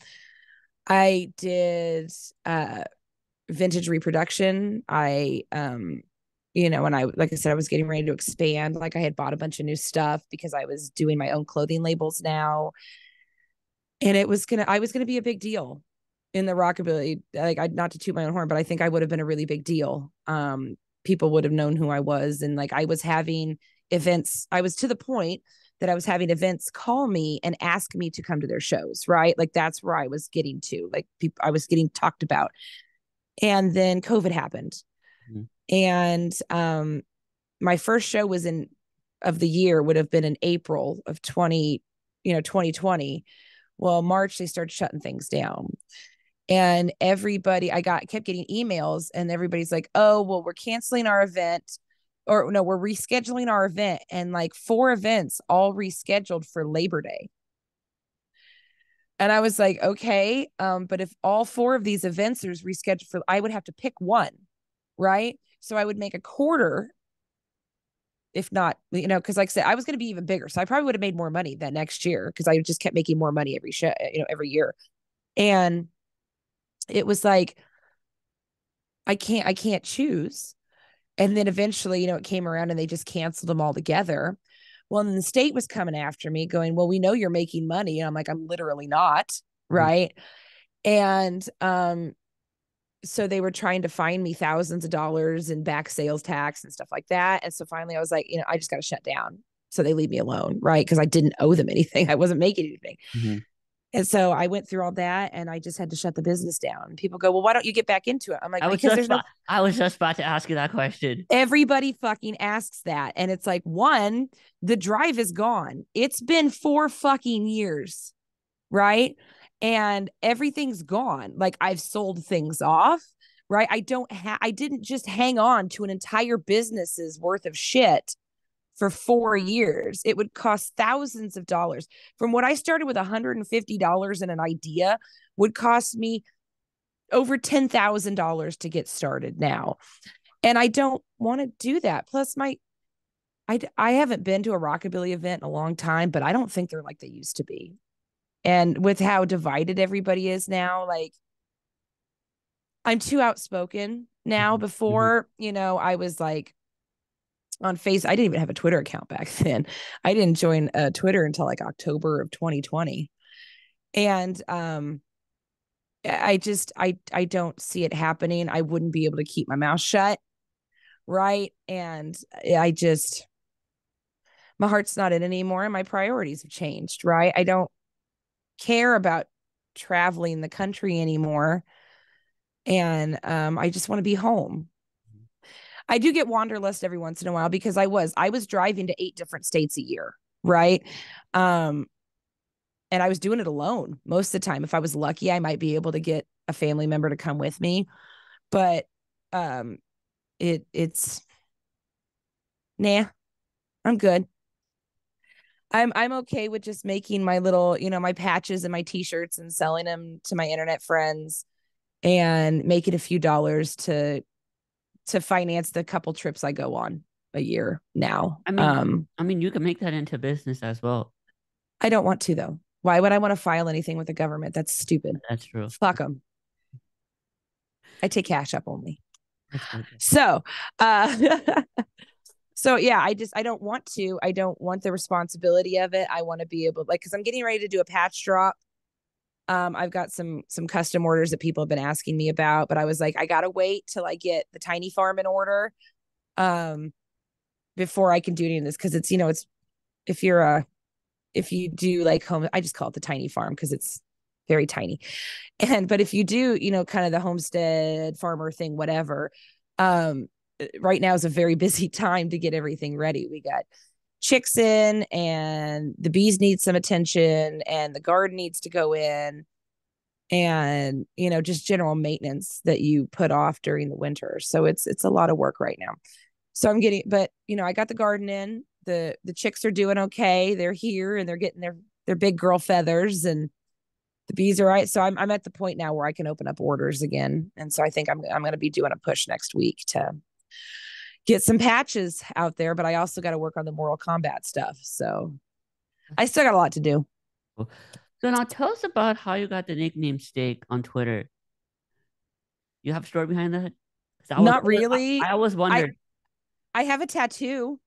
i did uh vintage reproduction. I um you know, and I like I said, I was getting ready to expand. Like I had bought a bunch of new stuff because I was doing my own clothing labels now. And it was gonna I was gonna be a big deal in the rockabilly. Like I not to toot my own horn, but I think I would have been a really big deal. Um, people would have known who I was. And like I was having events, I was to the point that I was having events call me and ask me to come to their shows, right? Like that's where I was getting to. Like people I was getting talked about and then covid happened. Mm-hmm. and um my first show was in of the year would have been in april of 20 you know 2020 well march they started shutting things down. And everybody i got kept getting emails and everybody's like oh well we're canceling our event or no we're rescheduling our event. And like four events all rescheduled for labor day and I was like, okay, um, but if all four of these events are rescheduled for, I would have to pick one, right? So I would make a quarter, if not, you know, because like I said, I was going to be even bigger, so I probably would have made more money that next year because I just kept making more money every show, you know, every year, and it was like, I can't, I can't choose. And then eventually, you know, it came around and they just canceled them all together. Well, then the state was coming after me, going, Well, we know you're making money. And I'm like, I'm literally not. Mm-hmm. Right. And um, so they were trying to find me thousands of dollars in back sales tax and stuff like that. And so finally I was like, you know, I just got to shut down. So they leave me alone, right? Because I didn't owe them anything. I wasn't making anything. Mm-hmm. And so I went through all that and I just had to shut the business down. People go, Well, why don't you get back into it? I'm like, I was because there's no I was just about to ask you that question. Everybody fucking asks that. And it's like, one, the drive is gone. It's been four fucking years, right? And everything's gone. Like I've sold things off, right? I don't have I didn't just hang on to an entire business's worth of shit for four years. It would cost thousands of dollars. From what I started with $150 and an idea, would cost me over $10,000 to get started now. And I don't want to do that. Plus, my I, I haven't been to a rockabilly event in a long time, but I don't think they're like they used to be. And with how divided everybody is now, like I'm too outspoken now. Mm-hmm. Before, mm-hmm. you know, I was like, on face i didn't even have a twitter account back then i didn't join uh, twitter until like october of 2020 and um i just i i don't see it happening i wouldn't be able to keep my mouth shut right and i just my heart's not in anymore and my priorities have changed, right? I don't care about traveling the country anymore. And um, I just want to be home. I do get wanderlust every once in a while because I was I was driving to eight different states a year, right? Um and I was doing it alone most of the time. If I was lucky, I might be able to get a family member to come with me. But um it it's nah, I'm good. I'm I'm okay with just making my little, you know, my patches and my t-shirts and selling them to my internet friends and making a few dollars to to finance the couple trips I go on a year now. I mean, um, I mean, you can make that into business as well. I don't want to though. Why would I want to file anything with the government? That's stupid. That's true. Fuck them. I take cash up only. So, uh, so yeah, I just I don't want to. I don't want the responsibility of it. I want to be able like because I'm getting ready to do a patch drop um, I've got some some custom orders that people have been asking me about, but I was like, I gotta wait till I get the tiny farm in order, um, before I can do any of this because it's you know it's if you're a if you do like home, I just call it the tiny farm because it's very tiny, and but if you do you know kind of the homestead farmer thing, whatever, um, right now is a very busy time to get everything ready. We got chicks in and the bees need some attention and the garden needs to go in and you know just general maintenance that you put off during the winter. So it's it's a lot of work right now. So i'm getting but you know i got the garden in. The the chicks are doing okay. They're here and they're getting their their big girl feathers and the bees are right. So i'm, I'm at the point now where i can open up orders again. And so i think i'm, I'm going to be doing a push next week to get some patches out there, but I also got to work on the Mortal Kombat stuff. So I still got a lot to do. So now tell us about how you got the nickname Steak on Twitter. You have a story behind that? Not really. I, I always wondered. I, I have a tattoo.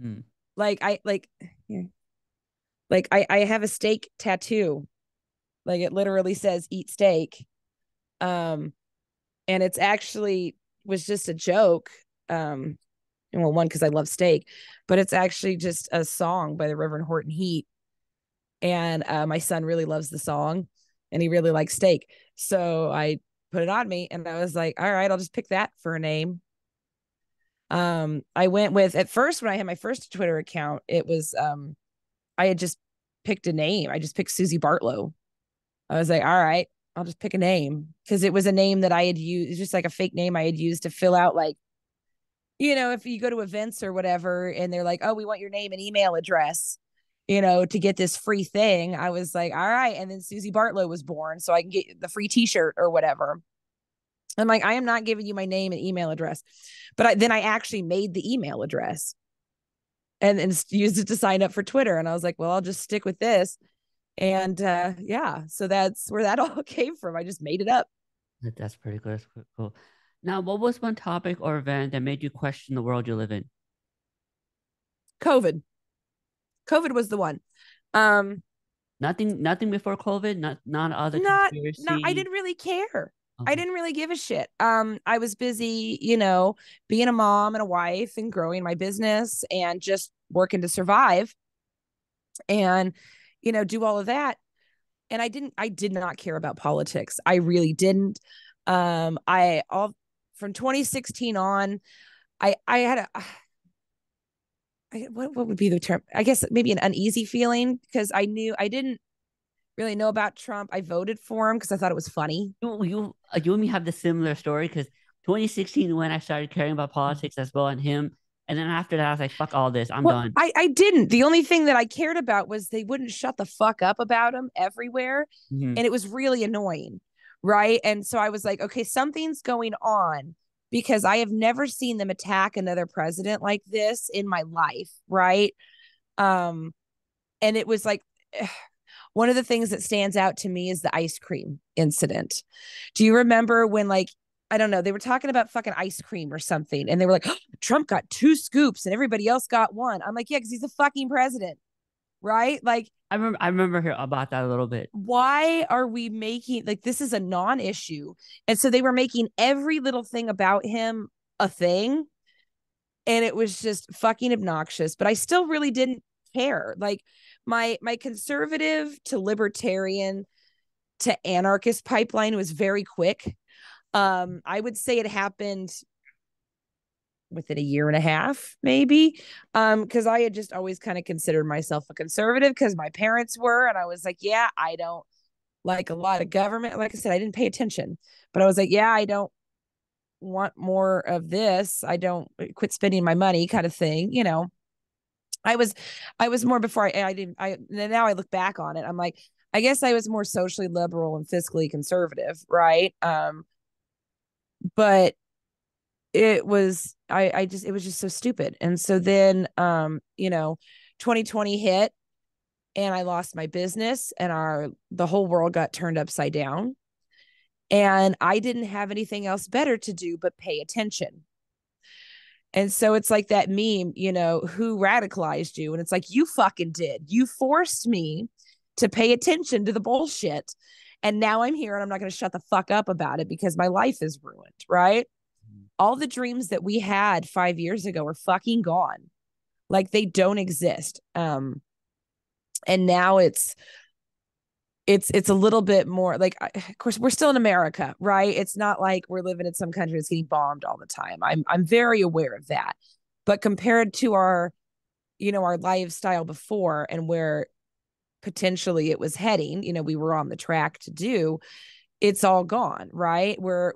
Hmm. Like I like here. Like I I have a steak tattoo. Like it literally says eat steak. Um and it's actually was just a joke um well one because i love steak but it's actually just a song by the reverend horton heat. And uh, my son really loves the song and he really likes steak. So i put it on me and i was like all right i'll just pick that for a name. Um i went with at first when i had my first twitter account it was um i had just picked a name. I just picked susie bartlow. I was like all right i'll just pick a name. Because it was a name that i had used just like a fake name i had used to fill out like you know, if you go to events or whatever and they're like, oh, we want your name and email address, you know, to get this free thing, I was like, all right. And then Susie Bartlow was born, so I can get the free t shirt or whatever. I'm like, I am not giving you my name and email address. But I, then I actually made the email address and, and used it to sign up for Twitter. And I was like, well, I'll just stick with this. And uh, yeah, so that's where that all came from. I just made it up. That's pretty cool. That's cool. Now, what was one topic or event that made you question the world you live in? COVID. COVID was the one. Um nothing nothing before COVID, not not other not, not I didn't really care. Okay. I didn't really give a shit. Um I was busy, you know, being a mom and a wife and growing my business and just working to survive and you know, do all of that. And I didn't I did not care about politics. I really didn't. Um I all from 2016 on, I I had a I, what what would be the term? I guess maybe an uneasy feeling because I knew I didn't really know about Trump. I voted for him because I thought it was funny. You you uh, you and me have the similar story because 2016 when I started caring about politics as well and him. And then after that, I was like, fuck all this. I'm well, done. I, I didn't. The only thing that I cared about was they wouldn't shut the fuck up about him everywhere. Mm-hmm. And it was really annoying right? And so I was like, okay, something's going on because I have never seen them attack another president like this in my life, right? Um and it was like one of the things that stands out to me is the ice cream incident. Do you remember when like I don't know, they were talking about fucking ice cream or something and they were like, oh, Trump got two scoops and everybody else got one. I'm like, yeah, cuz he's a fucking president. Right? Like I remember I remember here about that a little bit. Why are we making like this is a non-issue? And so they were making every little thing about him a thing. and it was just fucking obnoxious but i still really didn't care like my my conservative to libertarian to anarchist pipeline was very quick um i would say it happened within a year and a half maybe um because i had just always kind of considered myself a conservative because my parents were and i was like yeah i don't like a lot of government. Like i said i didn't pay attention but i was like yeah i don't want more of this. I don't uh, quit spending my money kind of thing you know? I was i was more before i i didn't i now i look back on it i'm like i guess i was more socially liberal and fiscally conservative right? Um but it was i i just it was just so stupid and so then um you know 2020 hit and i lost my business and our the whole world got turned upside down and I didn't have anything else better to do but pay attention. And so it's like that meme, you know, who radicalized you? And it's like, you fucking did. You forced me to pay attention to the bullshit. And now I'm here and I'm not going to shut the fuck up about it because my life is ruined, right? All the dreams that we had five years ago are fucking gone. Like they don't exist. Um, and now it's it's it's a little bit more like of course we're still in America, right? It's not like we're living in some country that's getting bombed all the time. I'm I'm very aware of that. But compared to our you know our lifestyle before and where potentially it was heading, you know, we were on the track to do, it's all gone, right? We're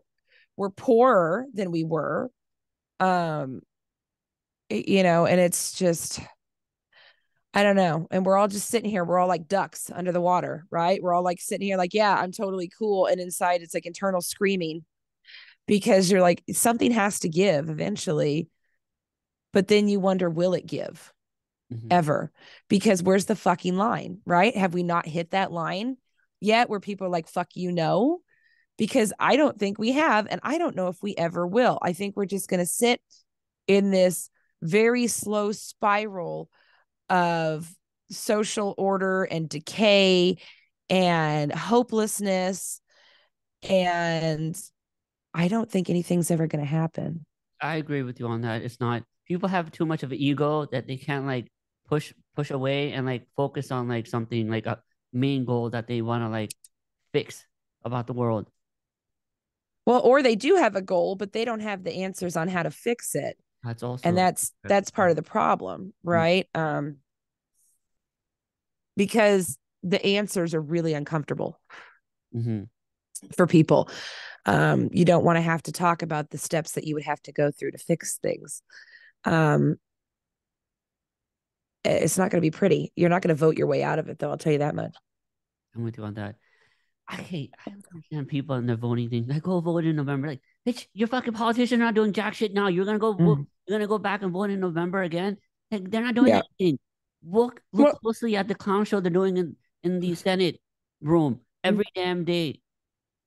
we're poorer than we were. Um you know, and it's just I don't know. And we're all just sitting here. We're all like ducks under the water, right? We're all like sitting here, like, yeah, I'm totally cool. And inside, it's like internal screaming because you're like, something has to give eventually. But then you wonder, will it give mm-hmm. ever? Because where's the fucking line, right? Have we not hit that line yet where people are like, fuck you, no? Because I don't think we have. And I don't know if we ever will. I think we're just going to sit in this very slow spiral of social order and decay and hopelessness and i don't think anything's ever going to happen i agree with you on that it's not people have too much of an ego that they can't like push push away and like focus on like something like a main goal that they want to like fix about the world well or they do have a goal but they don't have the answers on how to fix it that's also and that's that's part of the problem, mm. right? Mm-hmm. Um because the answers are really uncomfortable mm-hmm. for people. Um, you don't want to have to talk about the steps that you would have to go through to fix things. Um, it's not going to be pretty. You're not going to vote your way out of it, though. I'll tell you that much. I'm with you on that. I hate, I understand people and their voting thing. Like, go vote in November. Like, bitch, your fucking politicians are not doing jack shit now. You're gonna go, mm. vote, you're gonna go back and vote in November again. Like, they're not doing yeah. anything. Look, look well, closely at the clown show they're doing in, in the Senate room every damn day.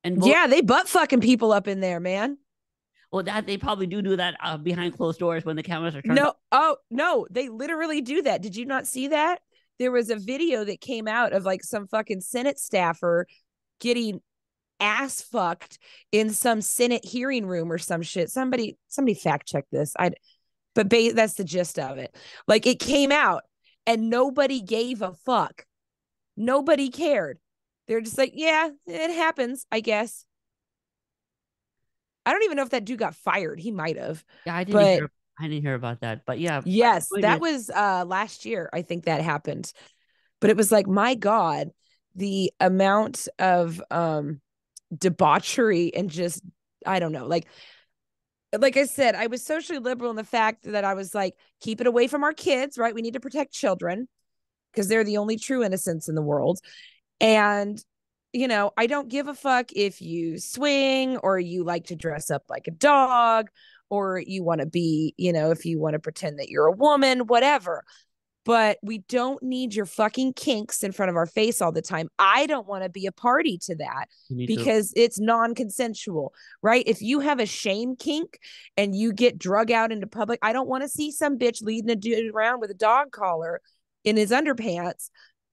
And vote. yeah, they butt fucking people up in there, man. Well, that they probably do do that uh, behind closed doors when the cameras are turned. No, oh no, they literally do that. Did you not see that? There was a video that came out of like some fucking Senate staffer getting ass fucked in some Senate hearing room or some shit. Somebody, somebody fact check this. I, but ba- that's the gist of it. Like it came out and nobody gave a fuck. Nobody cared. They're just like, yeah, it happens, I guess. I don't even know if that dude got fired. He might have. Yeah, I didn't but, hear I didn't hear about that. But yeah. Yes, that was uh last year. I think that happened. But it was like, my God, the amount of um debauchery and just I don't know, like like I said, I was socially liberal in the fact that I was like, keep it away from our kids, right? We need to protect children because they're the only true innocents in the world. And, you know, I don't give a fuck if you swing or you like to dress up like a dog or you want to be, you know, if you want to pretend that you're a woman, whatever but we don't need your fucking kinks in front of our face all the time. I don't want to be a party to that because to. it's non consensual, right? If you have a shame kink and you get drug out into public, I don't want to see some bitch leading a dude around with a dog collar in his underpants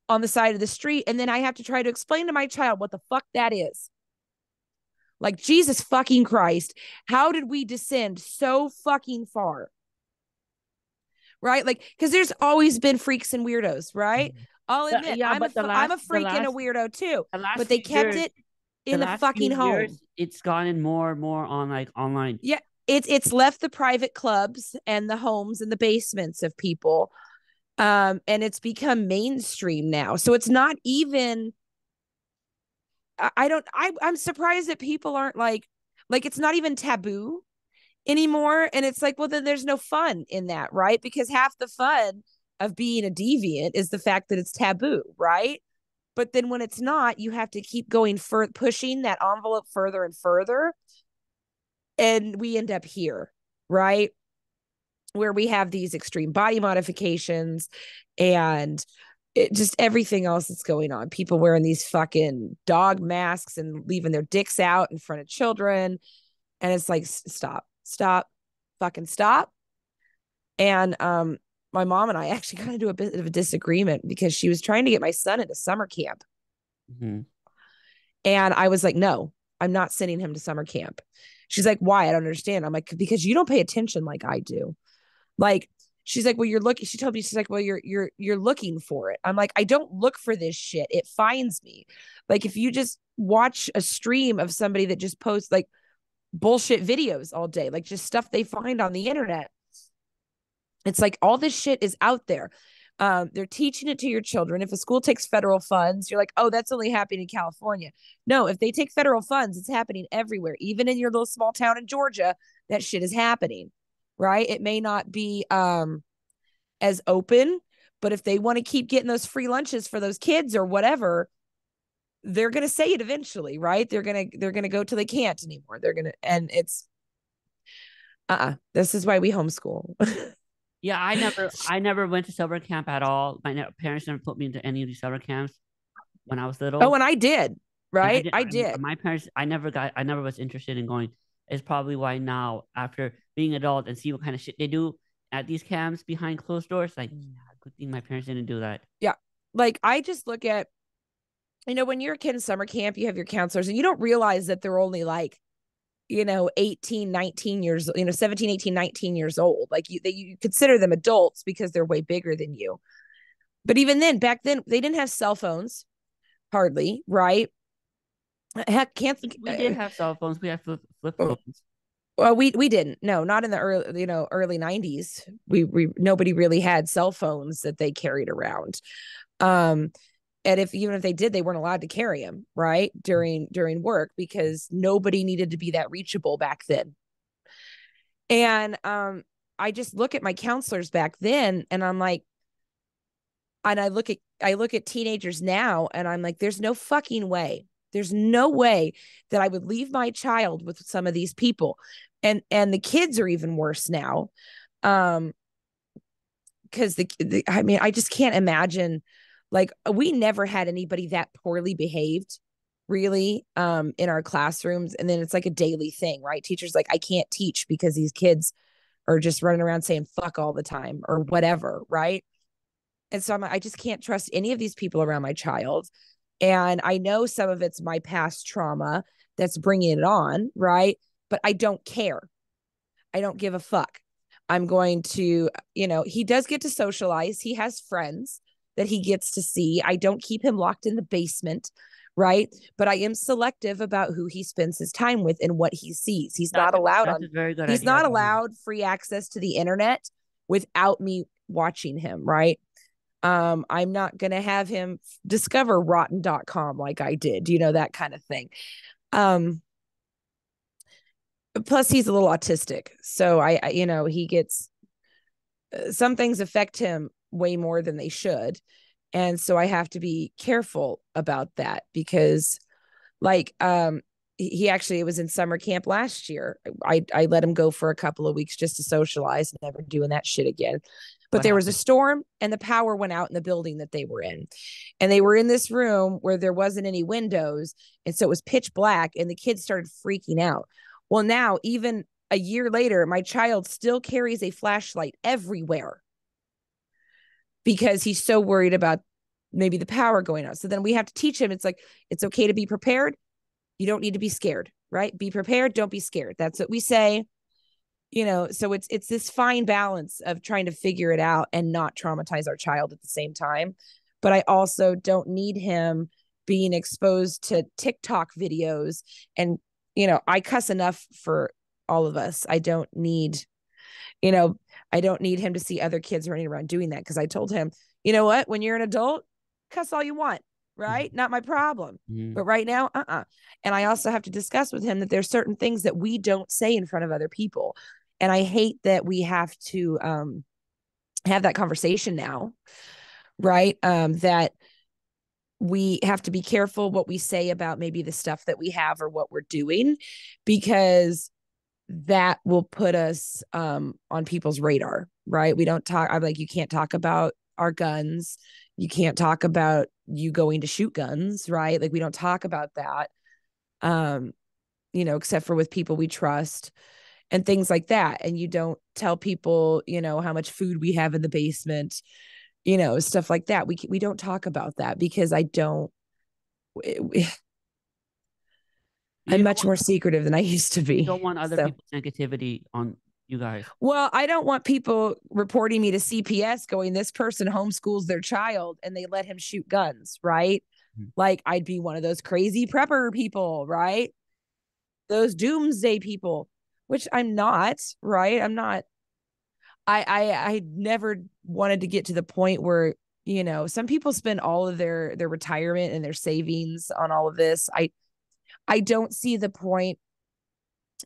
on the side of the street. And then I have to try to explain to my child what the fuck that is. Like, Jesus fucking Christ, how did we descend so fucking far? Right? Like, because there's always been freaks and weirdos, right? Mhm. I'll The- admit, yeah, I'm, a, but the fu- I'm a last- freak and a weirdo too. The But they kept years- it in the, last fucking few home. years, it's gotten more and more on like online. Yeah, it's it's left the private clubs and the homes and the basements of people um and it's become mainstream now so it's not even i, I don't i i'm surprised that people aren't like like it's not even taboo anymore and it's like well then there's no fun in that right? Because half the fun of being a deviant is the fact that it's taboo right? But then when it's not you have to keep going for pushing that envelope further and further and we end up here right? Where we have these extreme body modifications and it, just everything else that's going on. People wearing these fucking dog masks and leaving their dicks out in front of children and it's like stop stop fucking stop and um my mom and i actually got into a bit of a disagreement because she was trying to get my son into summer camp Mhm. and I was like, no, I'm not sending him to summer camp. She's like, why? I don't understand. I'm like, because you don't pay attention like I do. Like, she's like, well, you're looking. She told me, she's like, well, you're you're you're looking for it. I'm like, I don't look for this shit. It finds me. Like, if you just watch a stream of somebody that just posts like bullshit videos all day, like just stuff they find on the internet. It's like all this shit is out there. Um, they're teaching it to your children. If a school takes federal funds, you're like, oh, that's only happening in California. No, if they take federal funds, it's happening everywhere. Even in your little small town in Georgia, that shit is happening. Right. It may not be um as open, but if they want to keep getting those free lunches for those kids or whatever, they're gonna say it eventually, right? They're gonna they're gonna go till they can't anymore. They're gonna and it's uh-uh. This is why we homeschool. Yeah, I never, I never went to summer camp at all. My ne- parents never put me into any of these summer camps when I was little. oh, and I did, And right? did- I did. My parents, I never got, I never was interested in going. It's probably why now, after being adult and see what kind of shit they do at these camps behind closed doors, like, Mm. yeah, good thing my parents didn't do that. Yeah. Like I just look at you know when you're a kid in summer camp you have your counselors and you don't realize that they're only like you know 18 19 years you know 17 18 19 years old like you they, you consider them adults because they're way bigger than you but even then back then they didn't have cell phones hardly right heck can't We did have cell phones. We had flip, flip Oh. phones. well we we didn't no not in the early you know early 90s we we nobody really had cell phones that they carried around um and if even if they did they weren't allowed to carry him right during during work because nobody needed to be that reachable back then. And um i just look at my counselors back then and i'm like and i look at i look at teenagers now and i'm like there's no fucking way. There's no way that i would leave my child with some of these people. And and the kids are even worse now um because the, the i mean i just can't imagine like we never had anybody that poorly behaved really um in our classrooms and then it's like a daily thing right? Teachers like i can't teach because these kids are just running around saying fuck all the time or whatever right? And so I'm, i just can't trust any of these people around my child and i know some of it's my past trauma that's bringing it on right? But i don't care. I don't give a fuck. I'm going to you know he does get to socialize. He has friends that he gets to see. I don't keep him locked in the basement right? But i am selective about who he spends his time with and what he sees. He's not That's a- allowed on a very good he's idea, not by the way. allowed free access to the internet without me watching him right? Um i'm not going to have him discover rotten.com like i did you know that kind of thing. Um plus he's a little autistic so i, I you know he gets uh, some things affect him way more than they should. And so i have to be careful about that because like um he actually was in summer camp last year. I i let him go for a couple of weeks just to socialize never doing that shit again. But What there was a storm and the power went out in the building that they were in. And they were in this room where there wasn't any windows. And so it was pitch black and the kids started freaking out. Well now even a year later my child still carries a flashlight everywhere because he's so worried about maybe the power going out. So then we have to teach him it's like it's okay to be prepared. You don't need to be scared right? Be prepared don't be scared. That's what we say. You know so it's it's this fine balance of trying to figure it out and not traumatize our child at the same time. But i also don't need him being exposed to tiktok videos. And you know i cuss enough for all of us. I don't need you know i don't need him to see other kids running around doing that because i told him you know what? When you're an adult cuss all you want right? Mm-hmm. not my problem. Mm-hmm. but right now uh-uh. And i also have to discuss with him that there's certain things that we don't say in front of other people. And i hate that we have to um have that conversation now right? Um that we have to be careful what we say about maybe the stuff that we have or what we're doing because that will put us um on people's radar right? We don't talk i'm like you can't talk about our guns. You can't talk about you going to shoot guns right? Like we don't talk about that um you know except for with people we trust and things like that. And you don't tell people you know how much food we have in the basement you know stuff like that. We we don't talk about that because i don't i'm much want, more secretive than i used to be you don't want other so. people's negativity on you guys well i don't want people reporting me to cps going this person homeschools their child and they let him shoot guns right mm-hmm. like i'd be one of those crazy prepper people right those doomsday people which I'm not, right? I'm not I I I never wanted to get to the point where, you know, some people spend all of their their retirement and their savings on all of this. I I don't see the point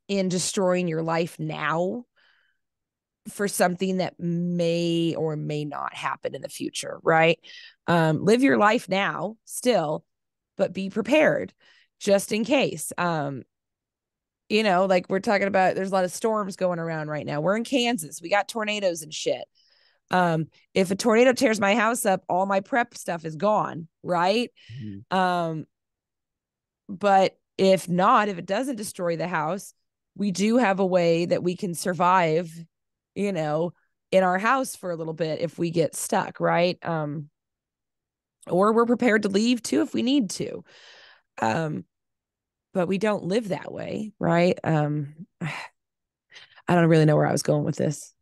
in destroying your life now for something that may or may not happen in the future, right? Um, live your life now still, but be prepared just in case. Um, you know, like we're talking about there's a lot of storms going around right now. We're in Kansas. We got tornadoes and shit. Um, if a tornado tears my house up, all my prep stuff is gone, right? Mm-hmm. Um, but if not, if it doesn't destroy the house, we do have a way that we can survive, you know, in our house for a little bit if we get stuck, right? Um, or we're prepared to leave too if we need to. Um, but we don't live that way, right? Um, I don't really know where I was going with this.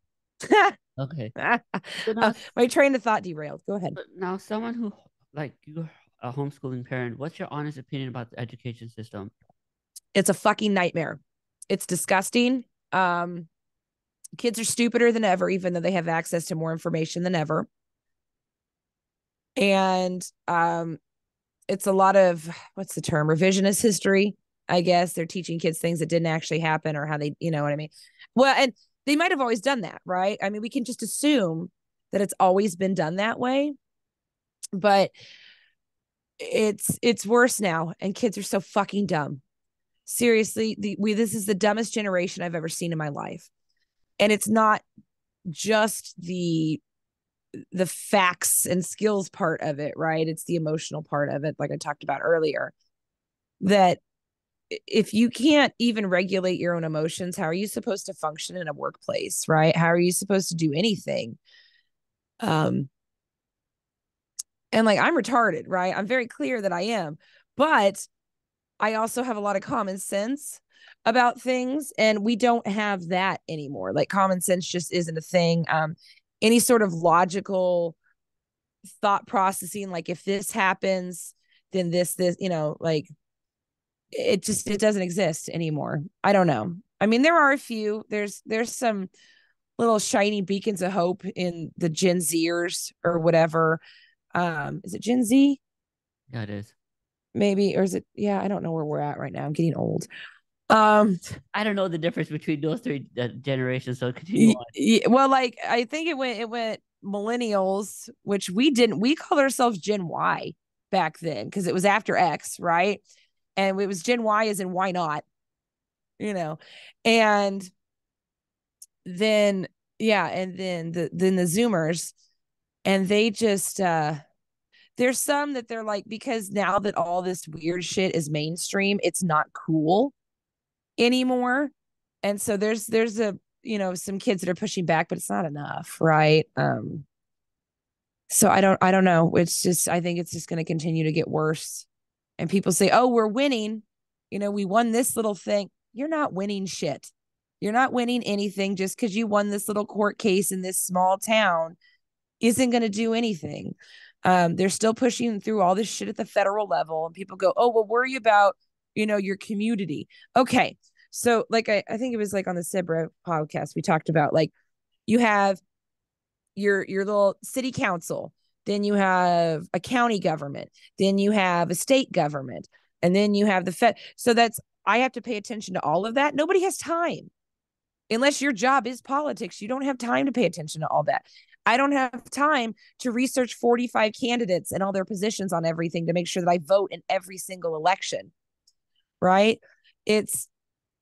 okay. Now, uh, my train of thought derailed. Go ahead. Now, someone who like you're a homeschooling parent, what's your honest opinion about the education system? It's a fucking nightmare. It's disgusting. Um, kids are stupider than ever, even though they have access to more information than ever. And um, it's a lot of what's the term revisionist history I guess they're teaching kids things that didn't actually happen or how they, you know what I mean? Well, and they might have always done that, right? I mean, we can just assume that it's always been done that way. But it's it's worse now and kids are so fucking dumb. Seriously, the we this is the dumbest generation I've ever seen in my life. And it's not just the the facts and skills part of it, right? It's the emotional part of it like I talked about earlier. That if you can't even regulate your own emotions, how are you supposed to function in a workplace, right? How are you supposed to do anything? Um and like I'm retarded, right? I'm very clear that I am, but I also have a lot of common sense about things and we don't have that anymore. Like common sense just isn't a thing. Um any sort of logical thought processing like if this happens then this this you know like it just it doesn't exist anymore. I don't know. I mean, there are a few. There's there's some little shiny beacons of hope in the Gen Zers or whatever. Um, is it Gen Z? Yeah, it is. Maybe, or is it? Yeah, I don't know where we're at right now. I'm getting old. Um, I don't know the difference between those three uh, generations. So continue on. Well, like I think it went it went millennials, which we didn't. We called ourselves Gen Y back then because it was after X, right? and it was Gen Y as in why not, you know, and then yeah, and then the then the Zoomers, and they just uh there's some that they're like because now that all this weird shit is mainstream, it's not cool anymore, and so there's there's a you know some kids that are pushing back, but it's not enough, right? Um, so I don't I don't know. It's just I think it's just going to continue to get worse and people say, "Oh, we're winning." You know, we won this little thing. You're not winning shit. You're not winning anything just because you won this little court case in this small town isn't going to do anything. Um, they're still pushing through all this shit at the federal level, and people go, "Oh, well, worry about you know your community." Okay, so like I, I think it was like on the Sibra podcast we talked about like you have your your little city council, then you have a county government, then you have a state government, and then you have the Fed. So that's I have to pay attention to all of that. Nobody has time. Unless your job is politics, you don't have time to pay attention to all that. I don't have time to research 45 candidates and all their positions on everything to make sure that I vote in every single election. Right? It's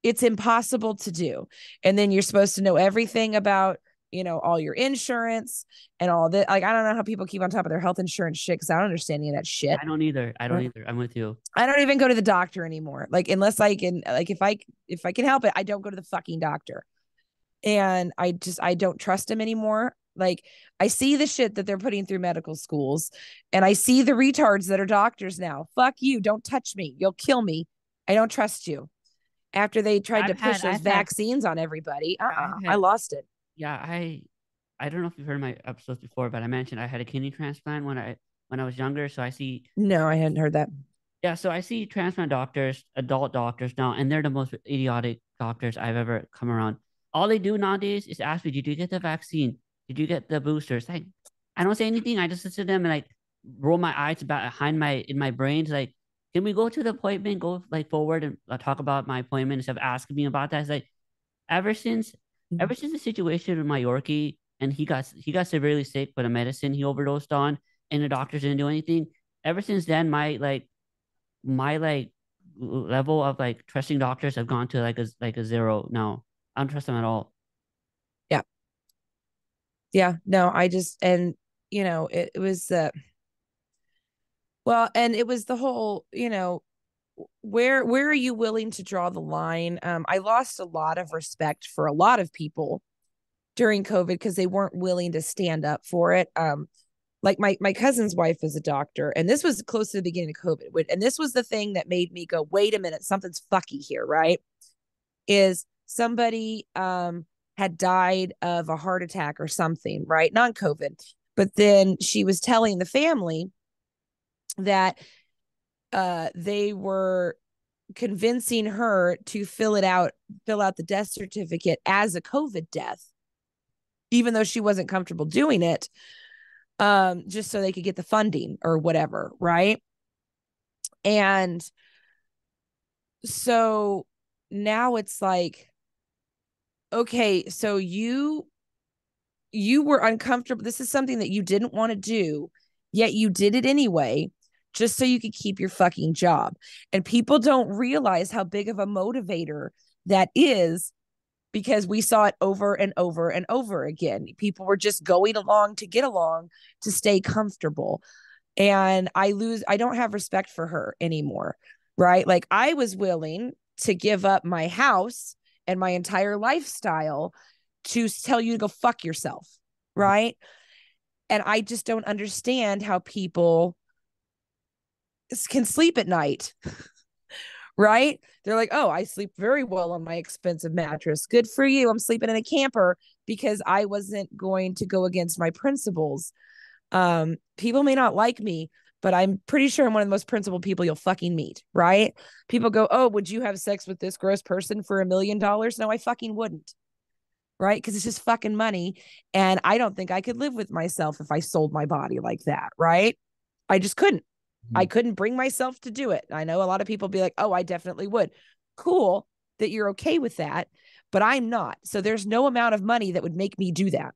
it's impossible to do. And then you're supposed to know everything about, you know, all your insurance and all that. Like I don't know how people keep on top of their health insurance shit because I don't understand any of that shit. I don't either. I don't either. I'm with you. I don't even go to the doctor anymore. Like unless I can like if I if I can help it, I don't go to the fucking doctor. And I just I don't trust him anymore. Like I see the shit that they're putting through medical schools and I see the retards that are doctors now. Fuck you. Don't touch me. You'll kill me. I don't trust you. After they tried I've to push had, those I've vaccines had, on everybody, uh-uh, had, I lost it. Yeah, I I don't know if you've heard my episodes before, but I mentioned I had a kidney transplant when I when I was younger. So I see No, I hadn't heard that. Yeah, so I see transplant doctors, adult doctors now, and they're the most idiotic doctors I've ever come around. All they do nowadays is ask me, Did you get the vaccine? Did you get the boosters? Like, I don't say anything. I just sit to them and like roll my eyes about behind my in my brains. Like, can we go to the appointment? Go like forward and uh, talk about my appointment instead of asking me about that. It's like ever since mm-hmm. ever since the situation with my Yorkie and he got he got severely sick with a medicine he overdosed on and the doctors didn't do anything. Ever since then, my like my like level of like trusting doctors have gone to like a like a zero now. I don't trust them at all yeah no i just and you know it, it was uh well and it was the whole you know where where are you willing to draw the line? Um i lost a lot of respect for a lot of people during covid because they weren't willing to stand up for it. Um like my my cousin's wife is a doctor and this was close to the beginning of covid and this was the thing that made me go wait a minute something's fucky here right? Is somebody um had died of a heart attack or something, right? Non COVID. But then she was telling the family that uh, they were convincing her to fill it out, fill out the death certificate as a COVID death, even though she wasn't comfortable doing it, um, just so they could get the funding or whatever, right? And so now it's like okay, so you you were uncomfortable. This is something that you didn't want to do, yet you did it anyway, just so you could keep your fucking job. And people don't realize how big of a motivator that is because we saw it over and over and over again. People were just going along to get along to stay comfortable. And I lose, I don't have respect for her anymore. Right. Like I was willing to give up my house and my entire lifestyle to tell you to go fuck yourself. Right. And I just don't understand how people can sleep at night. right? They're like, oh, I sleep very well on my expensive mattress. Good for you. I'm sleeping in a camper because I wasn't going to go against my principles. Um, people may not like me, but I'm pretty sure I'm one of the most principled people you'll fucking meet, right? People go, Oh, would you have sex with this gross person for a million dollars? No, I fucking wouldn't. Right. Because it's just fucking money. And I don't think I could live with myself if I sold my body like that. Right. I just couldn't. Mm-hmm. I couldn't bring myself to do it. I know a lot of people be like, Oh, I definitely would. Cool that you're okay with that, but I'm not. So there's no amount of money that would make me do that.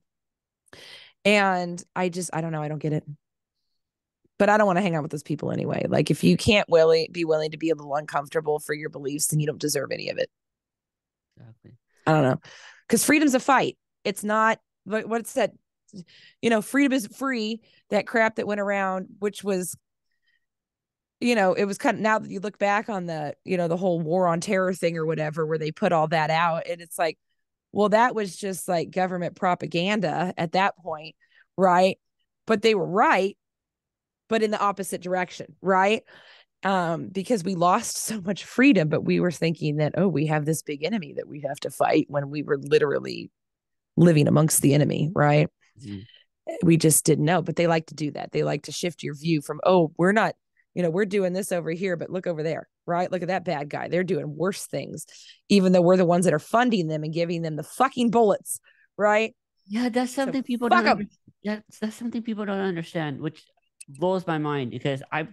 And I just, I don't know. I don't get it but I don't want to hang out with those people anyway. Like if you can't willing be willing to be a little uncomfortable for your beliefs, then you don't deserve any of it. Exactly. I don't know. Because freedom's a fight. It's not what what's that? You know, freedom is free. That crap that went around, which was, you know, it was kind of now that you look back on the, you know, the whole war on terror thing or whatever, where they put all that out, and it's like, well, that was just like government propaganda at that point, right? But they were right but in the opposite direction, right? um, because we lost so much freedom, but we were thinking that, oh, we have this big enemy that we have to fight when we were literally living amongst the enemy, right? Mm-hmm. We just didn't know, but they like to do that. They like to shift your view from, oh, we're not, you know, we're doing this over here, but look over there, right? Look at that bad guy. They're doing worse things, even though we're the ones that are funding them and giving them the fucking bullets, right? Yeah, that's something so people don't. Under- that's that's something people don't understand, which blows my mind because I've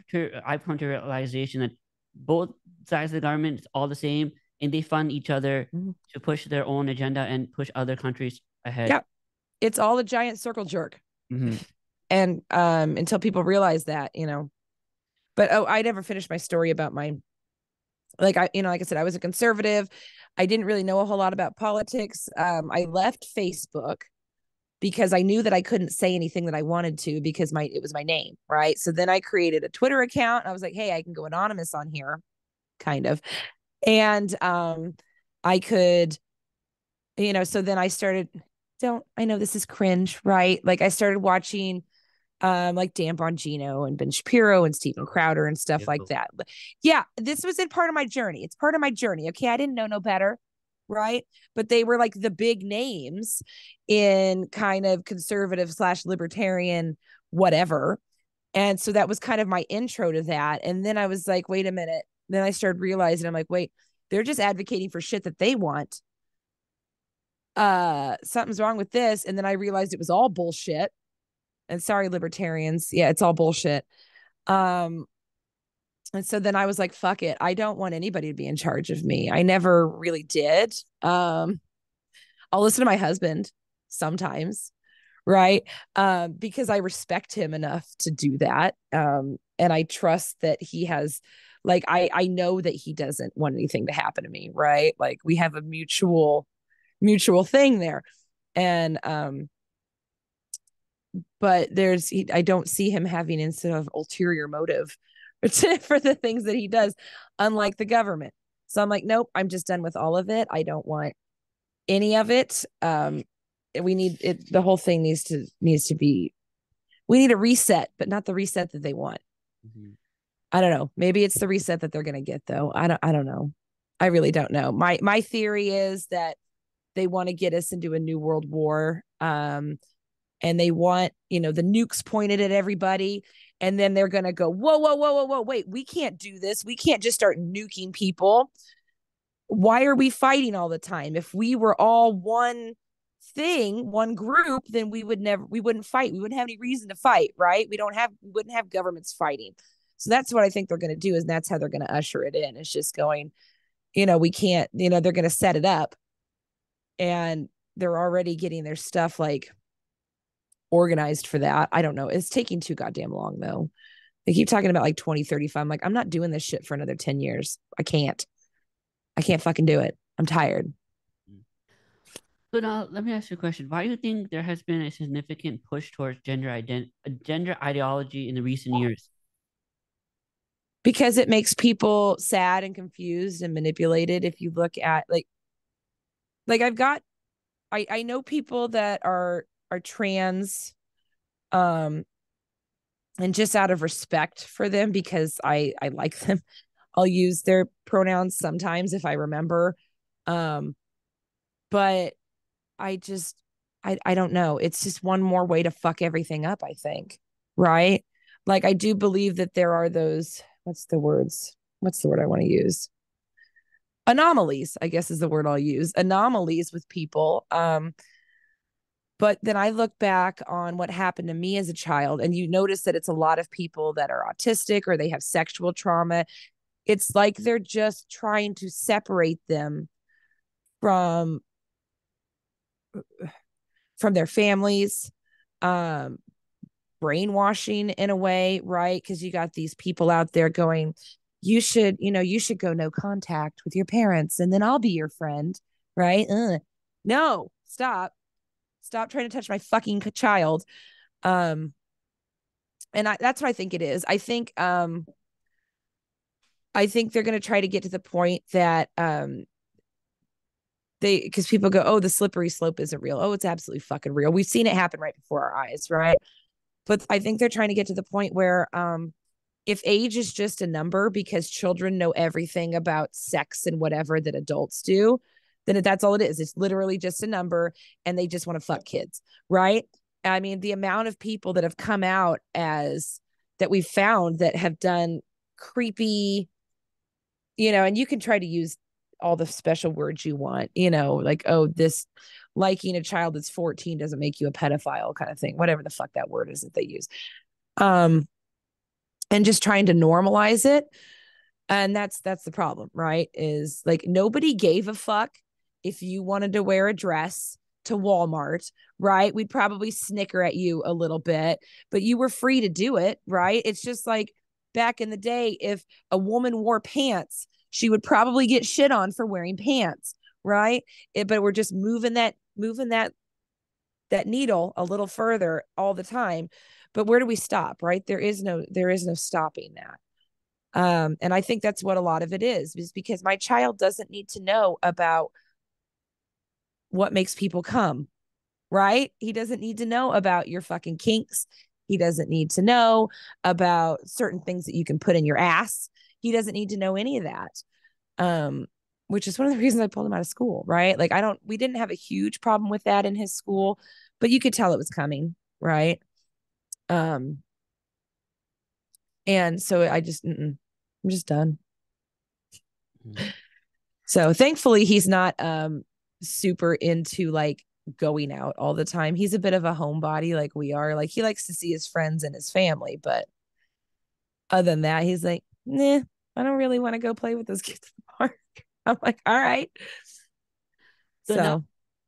I've come to realization that both sides of the government is all the same, and they fund each other mm-hmm. to push their own agenda and push other countries ahead. Yeah, it's all a giant circle jerk. Mm-hmm. And um, until people realize that, you know, but oh, I never finished my story about my, like I, you know, like I said, I was a conservative. I didn't really know a whole lot about politics. Um, I left Facebook because I knew that I couldn't say anything that I wanted to because my it was my name, right? So then I created a Twitter account. I was like, hey, I can go anonymous on here, kind of. And um I could, you know, so then I started, don't I know this is cringe, right? Like I started watching um like Dan Bongino and Ben Shapiro and Steven Crowder and stuff like that. Yeah, this was in part of my journey. It's part of my journey. Okay. I didn't know no better right? But they were like the big names in kind of conservative slash libertarian, whatever. And so that was kind of my intro to that. And then I was like, wait a minute. Then I started realizing I'm like, wait, they're just advocating for shit that they want. Uh, something's wrong with this. And then I realized it was all bullshit. And sorry, libertarians. Yeah, it's all bullshit. Um, and so then I was like, fuck it. I don't want anybody to be in charge of me. I never really did. Um, I'll listen to my husband sometimes, right? Um, because I respect him enough to do that. Um, and I trust that he has like I I know that he doesn't want anything to happen to me, right? Like we have a mutual mutual thing there. And um but there's he, I don't see him having instead of ulterior motive for the things that he does, unlike the government. So I'm like, nope, I'm just done with all of it. I don't want any of it. Um, we need it. The whole thing needs to needs to be. We need a reset, but not the reset that they want. Mm-hmm. I don't know. Maybe it's the reset that they're going to get, though. I don't. I don't know. I really don't know. My my theory is that they want to get us into a new world war. Um, and they want you know the nukes pointed at everybody and then they're going to go whoa whoa whoa whoa whoa wait we can't do this. We can't just start nuking people. Why are we fighting all the time? If we were all one thing one group then we would never we wouldn't fight. We wouldn't have any reason to fight right? We don't have we wouldn't have governments fighting. So that's what i think they're going to do is that's how they're going to usher it in. It's just going you know we can't you know they're going to set it up and they're already getting their stuff like organized for that. I don't know. It's taking too goddamn long though. They keep talking about like 2035. I'm like, I'm not doing this shit for another 10 years. I can't. I can't fucking do it. I'm tired. So now let me ask you a question. Why do you think there has been a significant push towards gender ident- gender ideology in the recent years? Because it makes people sad and confused and manipulated. If you look at like like I've got I I know people that are are trans um and just out of respect for them because I I like them. I'll use their pronouns sometimes if I remember um but I just I I don't know. It's just one more way to fuck everything up I think right? Like I do believe that there are those what's the words? What's the word I want to use? Anomalies I guess is the word I'll use. Anomalies with people um but then I look back on what happened to me as a child, and you notice that it's a lot of people that are autistic or they have sexual trauma. It's like they're just trying to separate them from from their families um brainwashing in a way right because you got these people out there going you should you know you should go no contact with your parents and then i'll be your friend right Ugh. no stop Stop trying to touch my fucking child. Um, and I, that's what I think it is. I think, um, I think they're going to try to get to the point that, um, they, because people go, oh, the slippery slope isn't real. Oh, it's absolutely fucking real. We've seen it happen right before our eyes, right? But I think they're trying to get to the point where, um, if age is just a number because children know everything about sex and whatever that adults do, then that's all it is. It's literally just a number and they just want to fuck kids, right? I mean, the amount of people that have come out as that we've found that have done creepy, you know, and you can try to use all the special words you want, you know, like, oh, this liking a child that's 14 doesn't make you a pedophile kind of thing, whatever the fuck that word is that they use. Um, and just trying to normalize it. And that's that's the problem, right? Is like nobody gave a fuck if you wanted to wear a dress to Walmart, right? We'd probably snicker at you a little bit, but you were free to do it, right? It's just like back in the day, if a woman wore pants, she would probably get shit on for wearing pants, right? It, but we're just moving that, moving that, that needle a little further all the time but where do we stop right there is no there is no stopping that um and i think that's what a lot of it is is because my child doesn't need to know about what makes people come right? He doesn't need to know about your fucking kinks. He doesn't need to know about certain things that you can put in your ass. He doesn't need to know any of that um which is one of the reasons i pulled him out of school right? Like i don't we didn't have a huge problem with that in his school but you could tell it was coming right? Um, and so I just, I'm just done. Mm-hmm. So thankfully, he's not um super into like going out all the time. He's a bit of a homebody like we are. Like he likes to see his friends and his family, but other than that, he's like, nah, I don't really want to go play with those kids in the park. I'm like, all right. So, so now,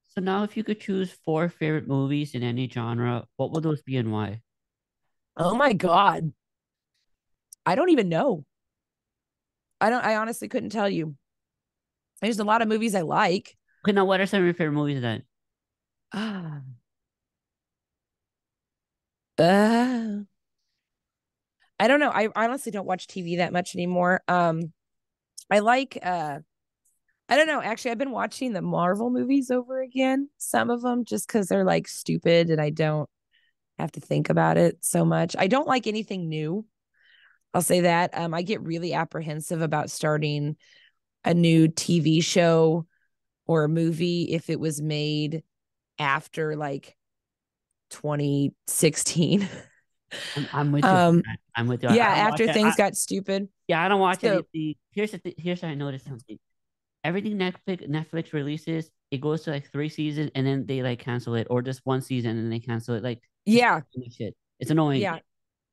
so now if you could choose four favorite movies in any genre, what would those be and why? Oh my God. I don't even know. I don't, I honestly couldn't tell you. There's a lot of movies I like. Okay, now what are some of your favorite movies then? Ah. Uh, I don't know. I honestly don't watch TV that much anymore. Um, I like uh I don't know. Actually, I've been watching the Marvel movies over again. Some of them just because they're like stupid and I don't have to think about it so much. I don't like anything new. I'll say that. Um, I get really apprehensive about starting a new TV show or a movie if it was made after like 2016. I'm, I'm with you. Um, I'm with you. Yeah, after things I, got stupid. Yeah, I don't watch so, anything. Here's the th- here's how I noticed something. Everything Netflix Netflix releases, it goes to like three seasons and then they like cancel it, or just one season and they cancel it. Like yeah shit it's annoying yeah